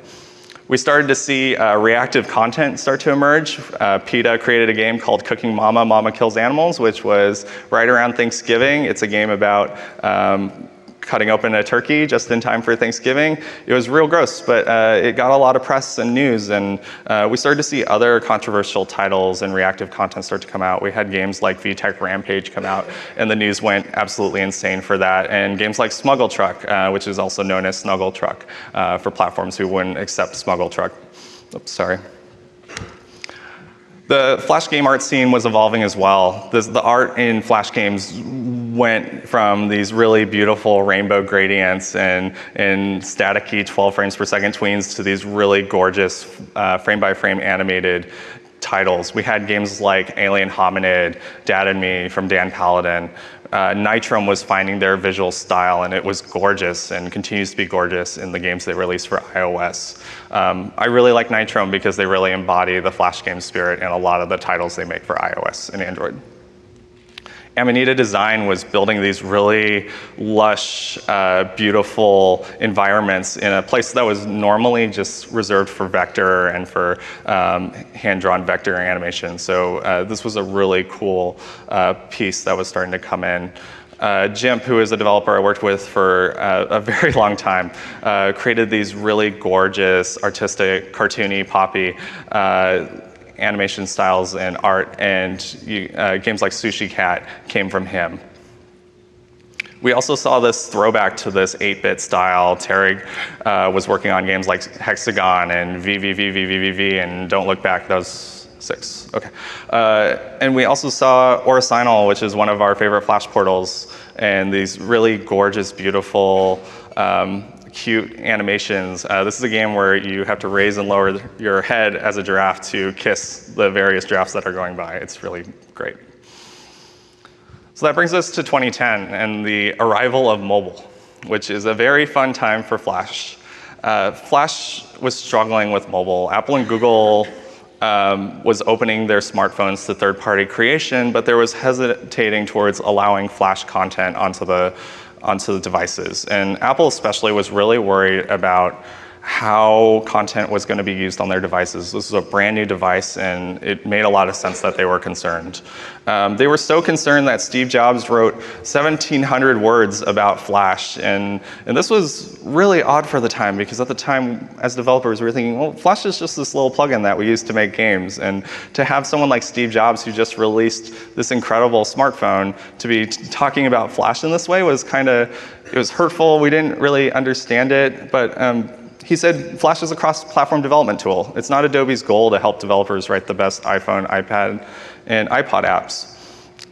We started to see uh, reactive content start to emerge. Uh, PETA created a game called Cooking Mama, Mama Kills Animals, which was right around Thanksgiving. It's a game about um, cutting open a turkey just in time for Thanksgiving. It was real gross, but uh, it got a lot of press and news, and uh, we started to see other controversial titles and reactive content start to come out. We had games like VTech Rampage come out, and the news went absolutely insane for that, and games like Smuggle Truck, uh, which is also known as Snuggle Truck uh, for platforms who wouldn't accept Smuggle Truck. Oops, sorry. The Flash game art scene was evolving as well. The, art in Flash games went from these really beautiful rainbow gradients and, and staticky 12 frames per second tweens to these really gorgeous uh, frame by frame animated titles. We had games like Alien Hominid, Dad and Me from Dan Paladin. Uh, Nitrome was finding their visual style and it was gorgeous and continues to be gorgeous in the games they released for iOS. Um, I really like Nitrome because they really embody the Flash game spirit in a lot of the titles they make for iOS and Android. Amanita Design was building these really lush, uh, beautiful environments in a place that was normally just reserved for vector and for um, hand-drawn vector animation. So uh, this was a really cool uh, piece that was starting to come in. Uh, Jimp, who is a developer I worked with for uh, a (laughs) very long time, uh, created these really gorgeous, artistic, cartoony, poppy uh, animation styles and art, and you, uh, games like Sushi Cat came from him. We also saw this throwback to this 8-bit style. Terry uh, was working on games like Hexagon and VVVVVV and Don't Look Back. Was six. Okay. Uh, and we also saw Orisinal, which is one of our favorite Flash portals, and these really gorgeous, beautiful um, cute animations. Uh, this is a game where you have to raise and lower your head as a giraffe to kiss the various giraffes that are going by. It's really great. So that brings us to 2010 and the arrival of mobile, which is a very fun time for Flash. Uh, Flash was struggling with mobile. Apple and Google um, was opening their smartphones to third-party creation, but there was hesitating towards allowing Flash content onto the onto the devices. And Apple especially was really worried about how content was going to be used on their devices. This was a brand new device, and it made a lot of sense that they were concerned. Um, they were so concerned that Steve Jobs wrote 1,700 words about Flash, and, and this was really odd for the time because at the time, as developers, we were thinking, well, Flash is just this little plugin that we use to make games, and to have someone like Steve Jobs who just released this incredible smartphone to be talking about Flash in this way was kind of, it was hurtful. We didn't really understand it, but um, he said Flash is a cross-platform development tool. It's not Adobe's goal to help developers write the best iPhone, iPad, and iPod apps.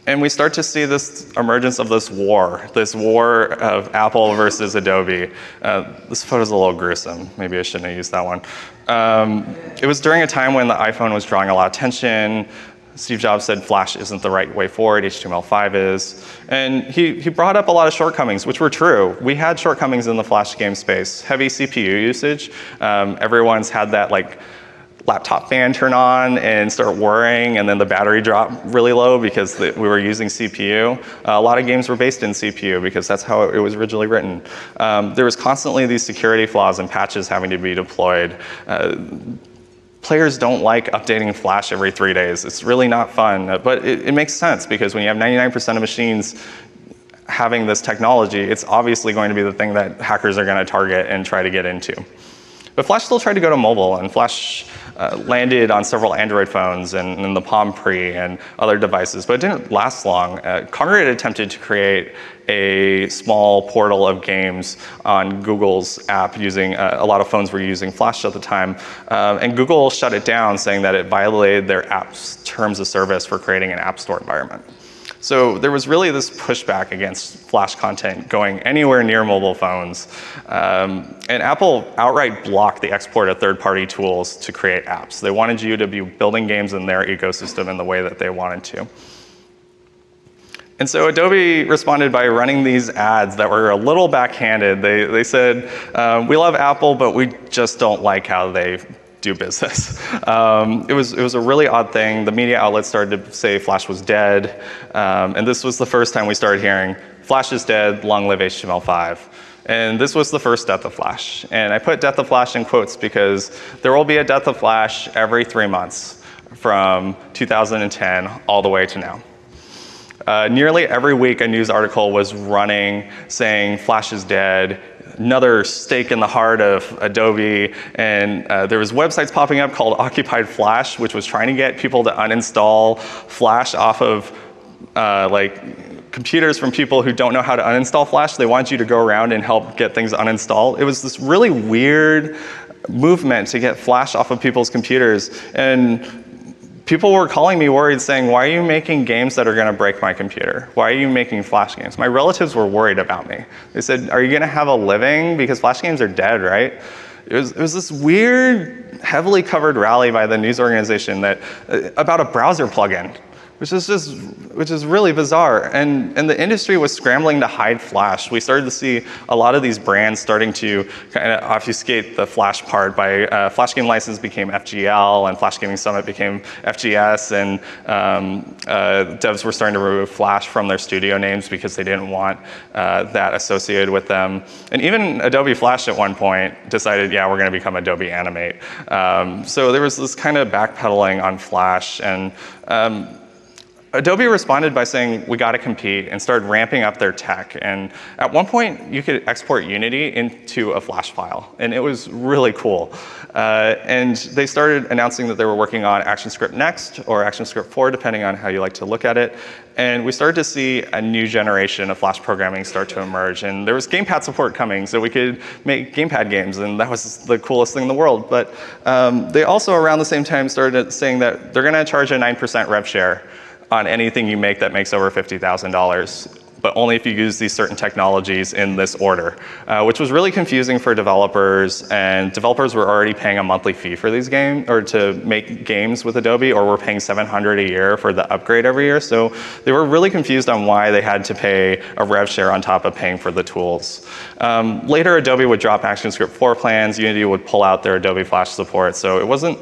And we start to see this emergence of this war, this war of Apple versus Adobe. Uh, this photo's a little gruesome. Maybe I shouldn't have used that one. Um, it was during a time when the iPhone was drawing a lot of attention. Steve Jobs said Flash isn't the right way forward, HTML5 is. And he, he brought up a lot of shortcomings, which were true. We had shortcomings in the Flash game space. Heavy CPU usage. Um, everyone's had that like laptop fan turn on and start whirring and then the battery drop really low because the, we were using CPU. Uh, a lot of games were based in CPU because that's how it was originally written. Um, there was constantly these security flaws and patches having to be deployed. Uh, players don't like updating Flash every three days. It's really not fun, but it, it makes sense because when you have 99% of machines having this technology, it's obviously going to be the thing that hackers are going to target and try to get into. But Flash still tried to go to mobile, and Flash uh, landed on several Android phones and, and, the Palm Pre and other devices, but it didn't last long. Uh, attempted to create a small portal of games on Google's app using, uh, a lot of phones were using Flash at the time, uh, and Google shut it down saying that it violated their app's terms of service for creating an app store environment. So there was really this pushback against Flash content going anywhere near mobile phones. Um, and Apple outright blocked the export of third-party tools to create apps. They wanted you to be building games in their ecosystem in the way that they wanted to. And so Adobe responded by running these ads that were a little backhanded. They, they said, um, we love Apple, but we just don't like how they do business. (laughs) Um, it, was, it was a really odd thing. The media outlets started to say Flash was dead. Um, and this was the first time we started hearing, Flash is dead, long live HTML5. And this was the first death of Flash. And I put death of Flash in quotes because there will be a death of Flash every three months from 2010 all the way to now. Uh, nearly every week a news article was running saying Flash is dead, another stake in the heart of Adobe. And uh, there was websites popping up called Occupied Flash, which was trying to get people to uninstall Flash off of uh, like computers from people who don't know how to uninstall Flash. They want you to go around and help get things uninstalled. It was this really weird movement to get Flash off of people's computers. And people were calling me worried saying, why are you making games that are gonna break my computer? Why are you making Flash games? My relatives were worried about me. They said, are you gonna have a living? Because Flash games are dead, right? It was, it was this weird, heavily covered rally by the news organization that, uh, about a browser plugin. Which is just which is really bizarre. And and the industry was scrambling to hide Flash. We started to see a lot of these brands starting to kind of obfuscate the Flash part by uh, Flash Game License became FGL and Flash Gaming Summit became FGS, and um, uh, devs were starting to remove Flash from their studio names because they didn't want uh, that associated with them. And even Adobe Flash at one point decided, yeah, we're going to become Adobe Animate. Um, so there was this kind of backpedaling on Flash and um, Adobe responded by saying, we got to compete and started ramping up their tech. And at one point, you could export Unity into a Flash file. And it was really cool. Uh, and they started announcing that they were working on ActionScript Next or ActionScript 4, depending on how you like to look at it. And we started to see a new generation of Flash programming start to emerge. And there was gamepad support coming, so we could make gamepad games. And that was the coolest thing in the world. But um, they also, around the same time, started saying that they're going to charge a 9% rev share on anything you make that makes over $50,000 but only if you use these certain technologies in this order, uh, which was really confusing for developers. And developers were already paying a monthly fee for these games, or to make games with Adobe, or were paying 700 a year for the upgrade every year. So they were really confused on why they had to pay a rev share on top of paying for the tools. Um, later, Adobe would drop ActionScript 4 plans. Unity would pull out their Adobe Flash support. So it wasn't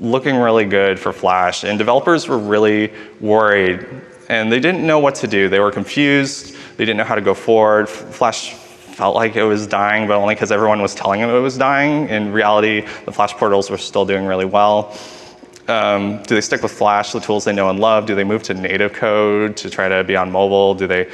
looking really good for Flash, and developers were really worried, and they didn't know what to do. They were confused. They didn't know how to go forward. Flash felt like it was dying, but only because everyone was telling them it was dying. In reality, the Flash portals were still doing really well. Um, do they stick with Flash, the tools they know and love? Do they move to native code to try to be on mobile? Do they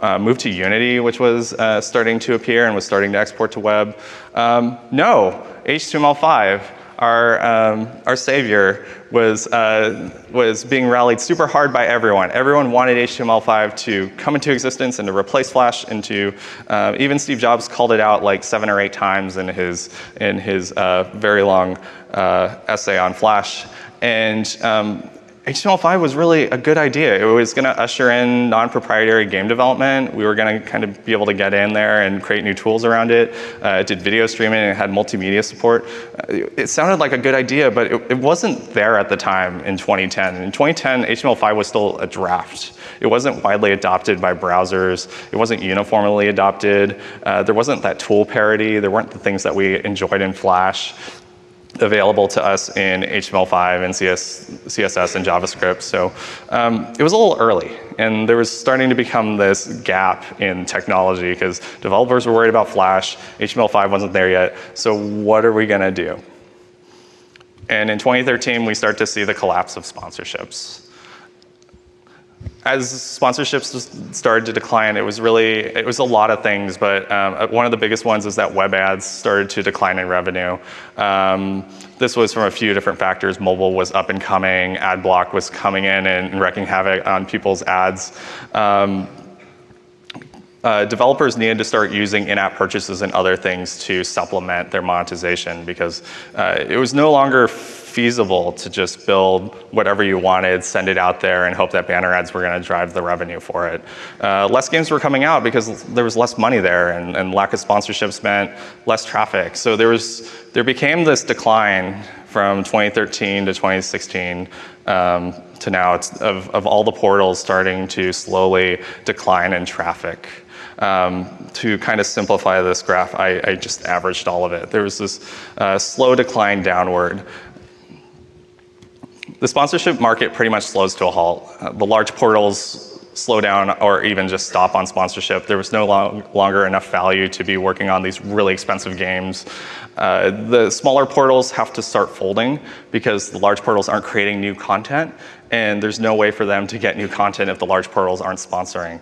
uh, move to Unity, which was uh, starting to appear and was starting to export to web? Um, no, HTML5 our, um, our savior was, uh, was being rallied super hard by everyone. Everyone wanted HTML5 to come into existence and to replace Flash into, uh, even Steve Jobs called it out like seven or eight times in his, in his uh, very long uh, essay on Flash. And um, HTML5 was really a good idea. It was going to usher in non-proprietary game development. We were going to kind of be able to get in there and create new tools around it. Uh, it did video streaming and it had multimedia support. Uh, it sounded like a good idea, but it, it, wasn't there at the time in 2010. In 2010, HTML5 was still a draft. It wasn't widely adopted by browsers. It wasn't uniformly adopted. Uh, there wasn't that tool parity. There weren't the things that we enjoyed in Flash available to us in HTML5 and CS, CSS and JavaScript. So um, it was a little early, and there was starting to become this gap in technology because developers were worried about Flash, HTML5 wasn't there yet, so what are we gonna do? And in 2013, we start to see the collapse of sponsorships as sponsorships started to decline, it was really, it was a lot of things, but um, uh, one of the biggest ones is that web ads started to decline in revenue. Um, this was from a few different factors. Mobile was up and coming, ad block was coming in and wreaking havoc on people's ads. Um, uh, developers needed to start using in-app purchases and other things to supplement their monetization because uh, it was no longer feasible to just build whatever you wanted, send it out there, and hope that banner ads were going to drive the revenue for it. Uh, less games were coming out because there was less money there, and, and lack of sponsorships meant less traffic. So there was there became this decline from 2013 to 2016 um, to now of, of all the portals starting to slowly decline in traffic. Um, to kind of simplify this graph, I, I, just averaged all of it. There was this uh, slow decline downward the sponsorship market pretty much slows to a halt. Uh, the large portals slow down or even just stop on sponsorship. There was no long, longer enough value to be working on these really expensive games. Uh, the smaller portals have to start folding because the large portals aren't creating new content and there's no way for them to get new content if the large portals aren't sponsoring.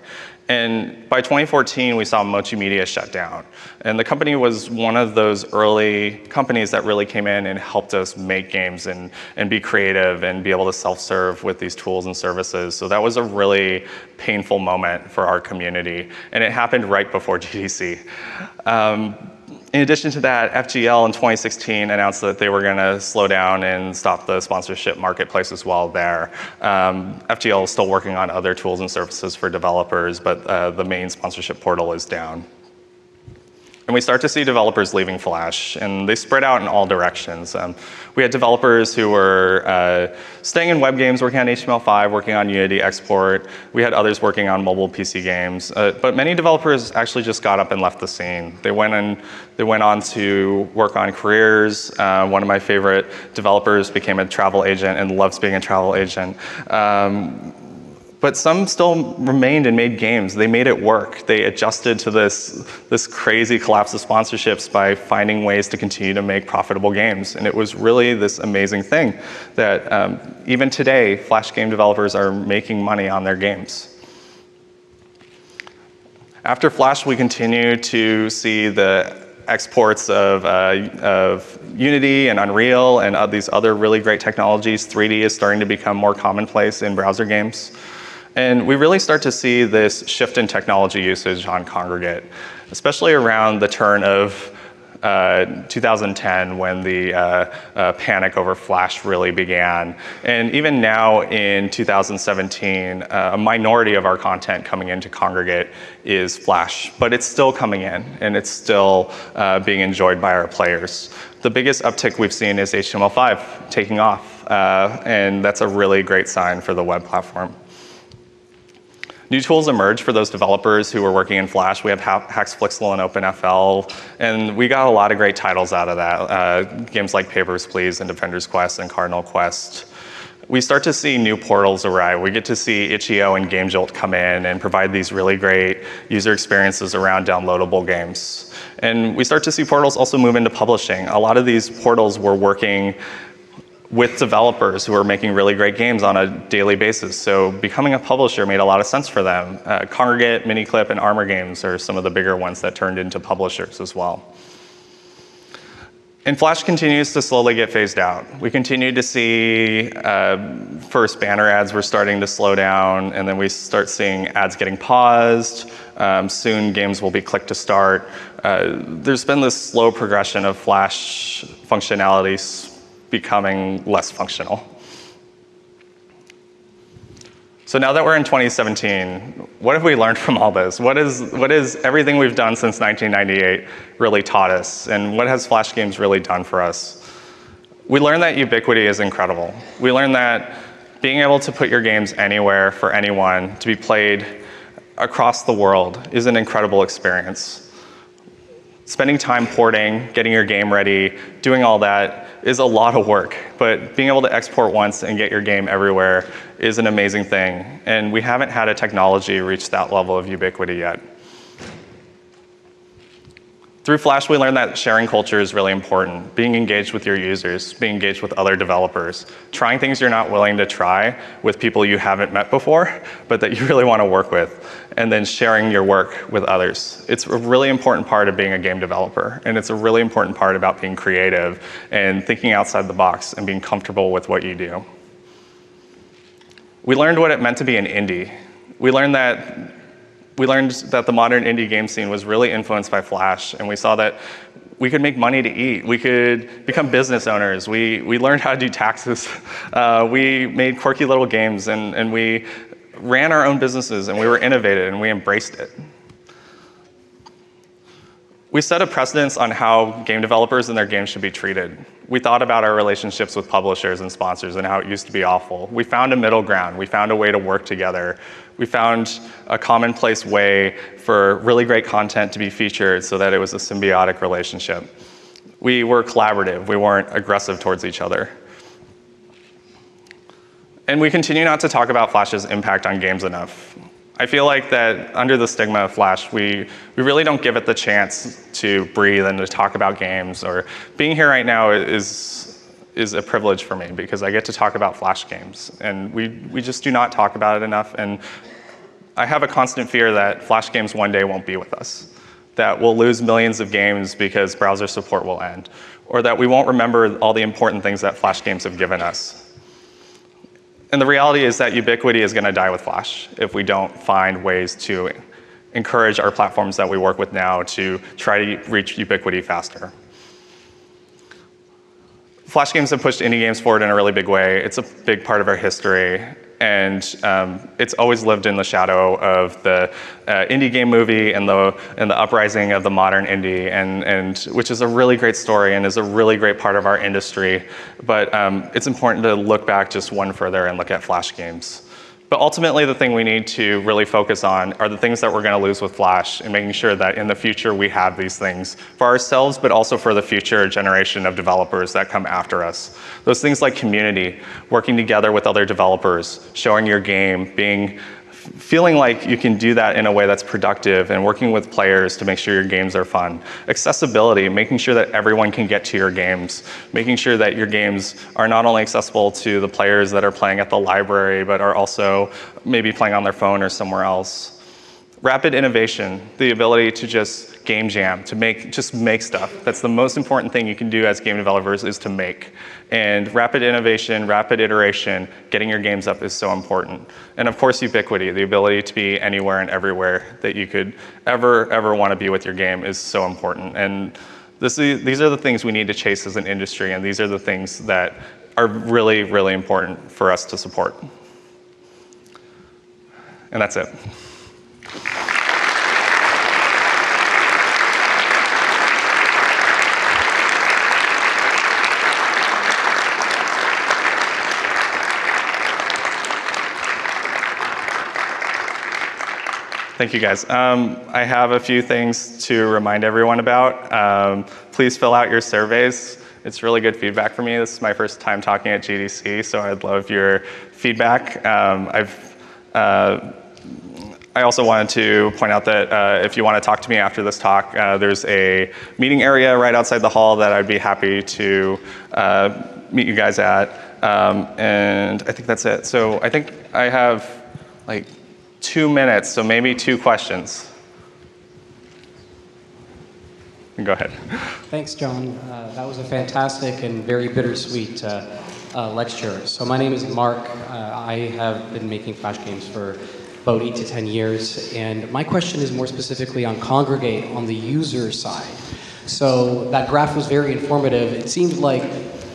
And by 2014, we saw Mochi Media shut down. And the company was one of those early companies that really came in and helped us make games and, and be creative and be able to self-serve with these tools and services. So that was a really painful moment for our community. And it happened right before (laughs) GDC. Um, in addition to that, FGL in 2016 announced that they were going to slow down and stop the sponsorship marketplace as well there. Um, FGL is still working on other tools and services for developers, but uh, the main sponsorship portal is down. And we start to see developers leaving Flash, and they spread out in all directions. Um, we had developers who were uh, staying in web games, working on HTML5, working on Unity export. We had others working on mobile PC games. Uh, but many developers actually just got up and left the scene. They went, and, they went on to work on careers. Uh, one of my favorite developers became a travel agent and loves being a travel agent. Um, but some still remained and made games. They made it work. They adjusted to this, this crazy collapse of sponsorships by finding ways to continue to make profitable games. And it was really this amazing thing that um, even today, Flash game developers are making money on their games. After Flash, we continue to see the exports of, uh, of Unity and Unreal and uh, these other really great technologies. 3D is starting to become more commonplace in browser games. And we really start to see this shift in technology usage on Kongregate, especially around the turn of uh, 2010 when the uh, uh, panic over Flash really began. And even now in 2017, uh, a minority of our content coming into Kongregate is Flash, but it's still coming in and it's still uh, being enjoyed by our players. The biggest uptick we've seen is HTML5 taking off, uh, and that's a really great sign for the web platform. New tools emerge for those developers who were working in Flash. We have HaxeFlixel and OpenFL, and we got a lot of great titles out of that. Uh, games like Papers, Please, and Defender's Quest, and Cardinal Quest. We start to see new portals arrive. We get to see itch.io and GameJolt come in and provide these really great user experiences around downloadable games. And we start to see portals also move into publishing. A lot of these portals were working with developers who are making really great games on a daily basis. So becoming a publisher made a lot of sense for them. Uh, Kongregate, Miniclip, and Armor Games are some of the bigger ones that turned into publishers as well. And Flash continues to slowly get phased out. We continue to see uh, first banner ads were starting to slow down, and then we start seeing ads getting paused. Um, soon games will be click to start. Uh, there's been this slow progression of Flash functionalities becoming less functional. So now that we're in 2017, what have we learned from all this? What is, what is everything we've done since 1998 really taught us? And what has Flash Games really done for us? We learned that ubiquity is incredible. We learned that being able to put your games anywhere for anyone to be played across the world is an incredible experience spending time porting, getting your game ready, doing all that is a lot of work. But being able to export once and get your game everywhere is an amazing thing. And we haven't had a technology reach that level of ubiquity yet. Through Flash, we learned that sharing culture is really important. Being engaged with your users, being engaged with other developers, trying things you're not willing to try with people you haven't met before, (laughs) but that you really want to work with, and then sharing your work with others. It's a really important part of being a game developer, and it's a really important part about being creative and thinking outside the box and being comfortable with what you do. We learned what it meant to be an indie. We learned that we learned that the modern indie game scene was really influenced by Flash, and we saw that we could make money to eat. We could become business owners. We, we learned how to do taxes. (laughs) Uh, we made quirky little games, and, and we ran our own businesses, and we were innovative, and we embraced it. We set a precedence on how game developers and their games should be treated. We thought about our relationships with publishers and sponsors and how it used to be awful. We found a middle ground. We found a way to work together. We found a commonplace way for really great content to be featured so that it was a symbiotic relationship. We were collaborative. We weren't aggressive towards each other. And we continue not to talk about Flash's impact on games enough. I feel like that under the stigma of Flash, we, we really don't give it the chance to breathe and to talk about games. Or being here right now is, is a privilege for me because I get to talk about Flash games. And we, we just do not talk about it enough. And I have a constant fear that Flash games one day won't be with us. That we'll lose millions of games because browser support will end. Or that we won't remember all the important things that Flash games have given us. And the reality is that ubiquity is going to die with Flash if we don't find ways to encourage our platforms that we work with now to try to reach ubiquity faster. Flash games have pushed indie games forward in a really big way. It's a big part of our history. And um, it's always lived in the shadow of the uh, indie game movie and the and the uprising of the modern indie, and and which is a really great story and is a really great part of our industry. But um, it's important to look back just one further and look at Flash games. But ultimately, the thing we need to really focus on are the things that we're going to lose with Flash and making sure that in the future we have these things for ourselves, but also for the future generation of developers that come after us. Those things like community, working together with other developers, showing your game, being feeling like you can do that in a way that's productive and working with players to make sure your games are fun. Accessibility, making sure that everyone can get to your games, making sure that your games are not only accessible to the players that are playing at the library, but are also maybe playing on their phone or somewhere else. Rapid innovation, the ability to just game jam, to make just make stuff. That's the most important thing you can do as game developers is to make. And rapid innovation, rapid iteration, getting your games up is so important. And of course, ubiquity, the ability to be anywhere and everywhere that you could ever, ever want to be with your game is so important. And this, these are the things we need to chase as an industry, and these are the things that are really, really important for us to support. And that's it. Thank you guys. Um, I have a few things to remind everyone about. Um, please fill out your surveys. It's really good feedback for me. This is my first time talking at GDC, so I'd love your feedback. Um, I've uh, I also wanted to point out that uh, if you want to talk to me after this talk, uh, there's a meeting area right outside the hall that I'd be happy to uh, meet you guys at. Um, and I think that's it. So I think I have like two minutes, so maybe two questions. Go ahead. Thanks, John. Uh, that was a fantastic and very bittersweet uh, uh, lecture. So my name is Mark. Uh, I have been making Flash games for about eight to 10 years, and my question is more specifically on Kongregate on the user side. So that graph was very informative. It seemed like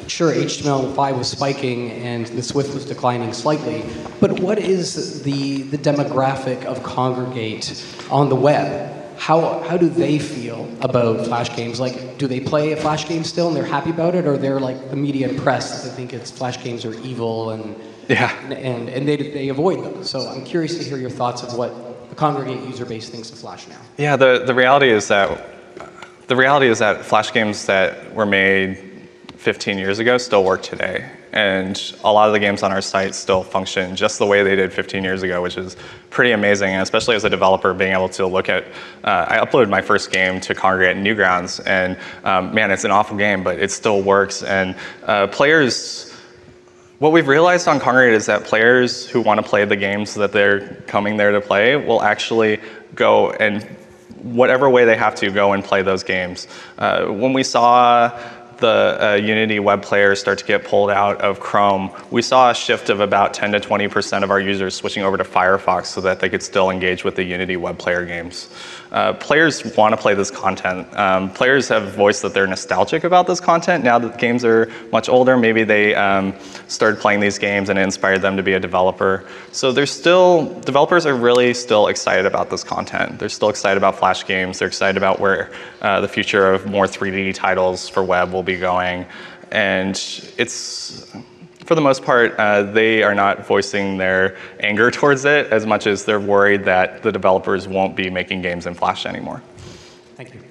sure, HTML5 was spiking and the Swift was declining slightly, but what is the, the demographic of Kongregate on the web? How, how do they feel about Flash games? Like, do they play a Flash game still and they're happy about it, or they're like the media and press that think it's Flash games are evil and yeah. and, and they, they avoid them? So I'm curious to hear your thoughts of what the Kongregate user base thinks of Flash now. Yeah, the, the reality is that the reality is that Flash games that were made 15 years ago still work today. And a lot of the games on our site still function just the way they did 15 years ago, which is pretty amazing. And especially as a developer, being able to look at, uh, I uploaded my first game to Kongregate Newgrounds, and um, man, it's an awful game, but it still works. And uh, players, what we've realized on Kongregate is that players who want to play the games that they're coming there to play will actually go and whatever way they have to go and play those games. Uh, when we saw the uh, Unity web players start to get pulled out of Chrome, we saw a shift of about 10 to 20% of our users switching over to Firefox so that they could still engage with the Unity web player games. Uh, players want to play this content. Um, players have voiced that they're nostalgic about this content. Now that games are much older, maybe they um, started playing these games and it inspired them to be a developer. So they're still, developers are really still excited about this content. They're still excited about Flash games. They're excited about where uh, the future of more 3D titles for web will be going. And it's, for the most part, uh, they are not voicing their anger towards it as much as they're worried that the developers won't be making games in Flash anymore. Thank you.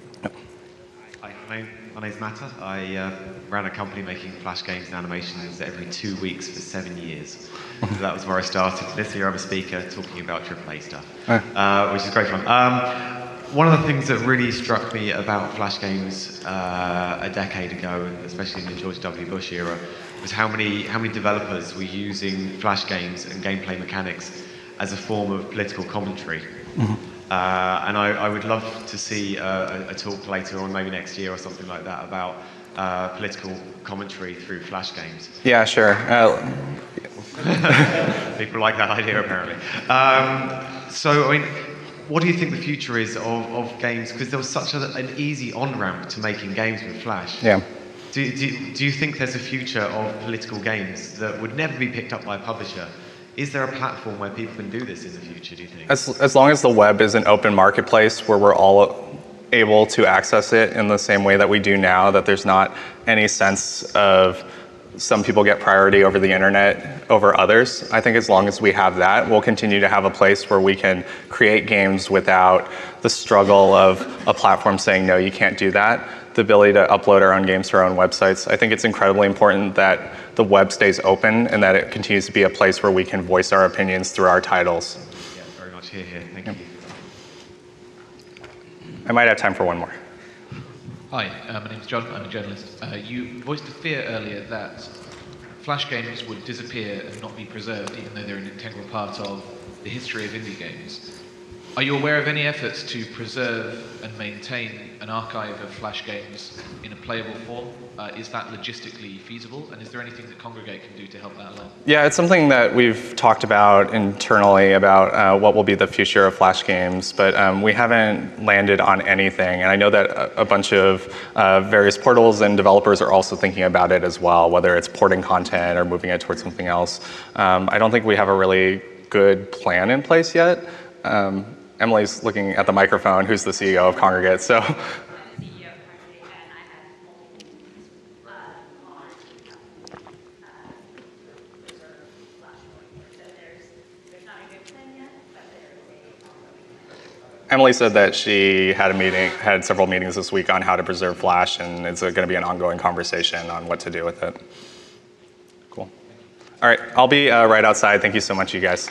Hi, my, my name's Matta. I uh, ran a company making Flash games and animations every two weeks for seven years. so that was where I started. This year I'm a speaker talking about AAA stuff, uh, which is great fun. Um, one of the things that really struck me about Flash games uh, a decade ago, especially in the George W. Bush era, was how many, how many developers were using Flash games and gameplay mechanics as a form of political commentary. Mm-hmm. Uh, and I, I, would love to see a, a, talk later on, maybe next year or something like that, about uh, political commentary through Flash games. Yeah, sure. Uh, (laughs) People like that idea, apparently. Um, so, I mean, what do you think the future is of, of games? Because there was such a, an easy on ramp to making games with Flash. Yeah. Do, do, do you think there's a future of political games that would never be picked up by a publisher Is there a platform where people can do this in the future, do you think? As, as long as the web is an open marketplace where we're all able to access it in the same way that we do now, that there's not any sense of some people get priority over the internet over others. I think as long as we have that, we'll continue to have a place where we can create games without the struggle of a platform saying, no, you can't do that. The ability to upload our own games to our own websites. I think it's incredibly important that the web stays open and that it continues to be a place where we can voice our opinions through our titles. Yeah, very much here, here. Thank you. I might have time for one more. Hi, uh, my name's John. I'm a journalist. Uh, you voiced a fear earlier that flash games would disappear and not be preserved, even though they're an integral part of the history of indie games. Are you aware of any efforts to preserve and maintain an archive of flash games in a playable form? Uh, is that logistically feasible? And is there anything that Kongregate can do to help that along? Yeah, it's something that we've talked about internally about uh, what will be the future of Flash games, but um, we haven't landed on anything. And I know that a, bunch of uh, various portals and developers are also thinking about it as well, whether it's porting content or moving it towards something else. Um, I don't think we have a really good plan in place yet. Um, Emily's looking at the microphone, who's the CEO of Kongregate, so. I'm the CEO of Kongregate, and I have multiple meetings on preserve flash going. So there's, there's not a good plan yet, but there is a ongoing plan. Emily said that she had a meeting, had several meetings this week on how to preserve Flash, and it's going to be an ongoing conversation on what to do with it. Cool. All right, I'll be uh, right outside. Thank you so much, you guys.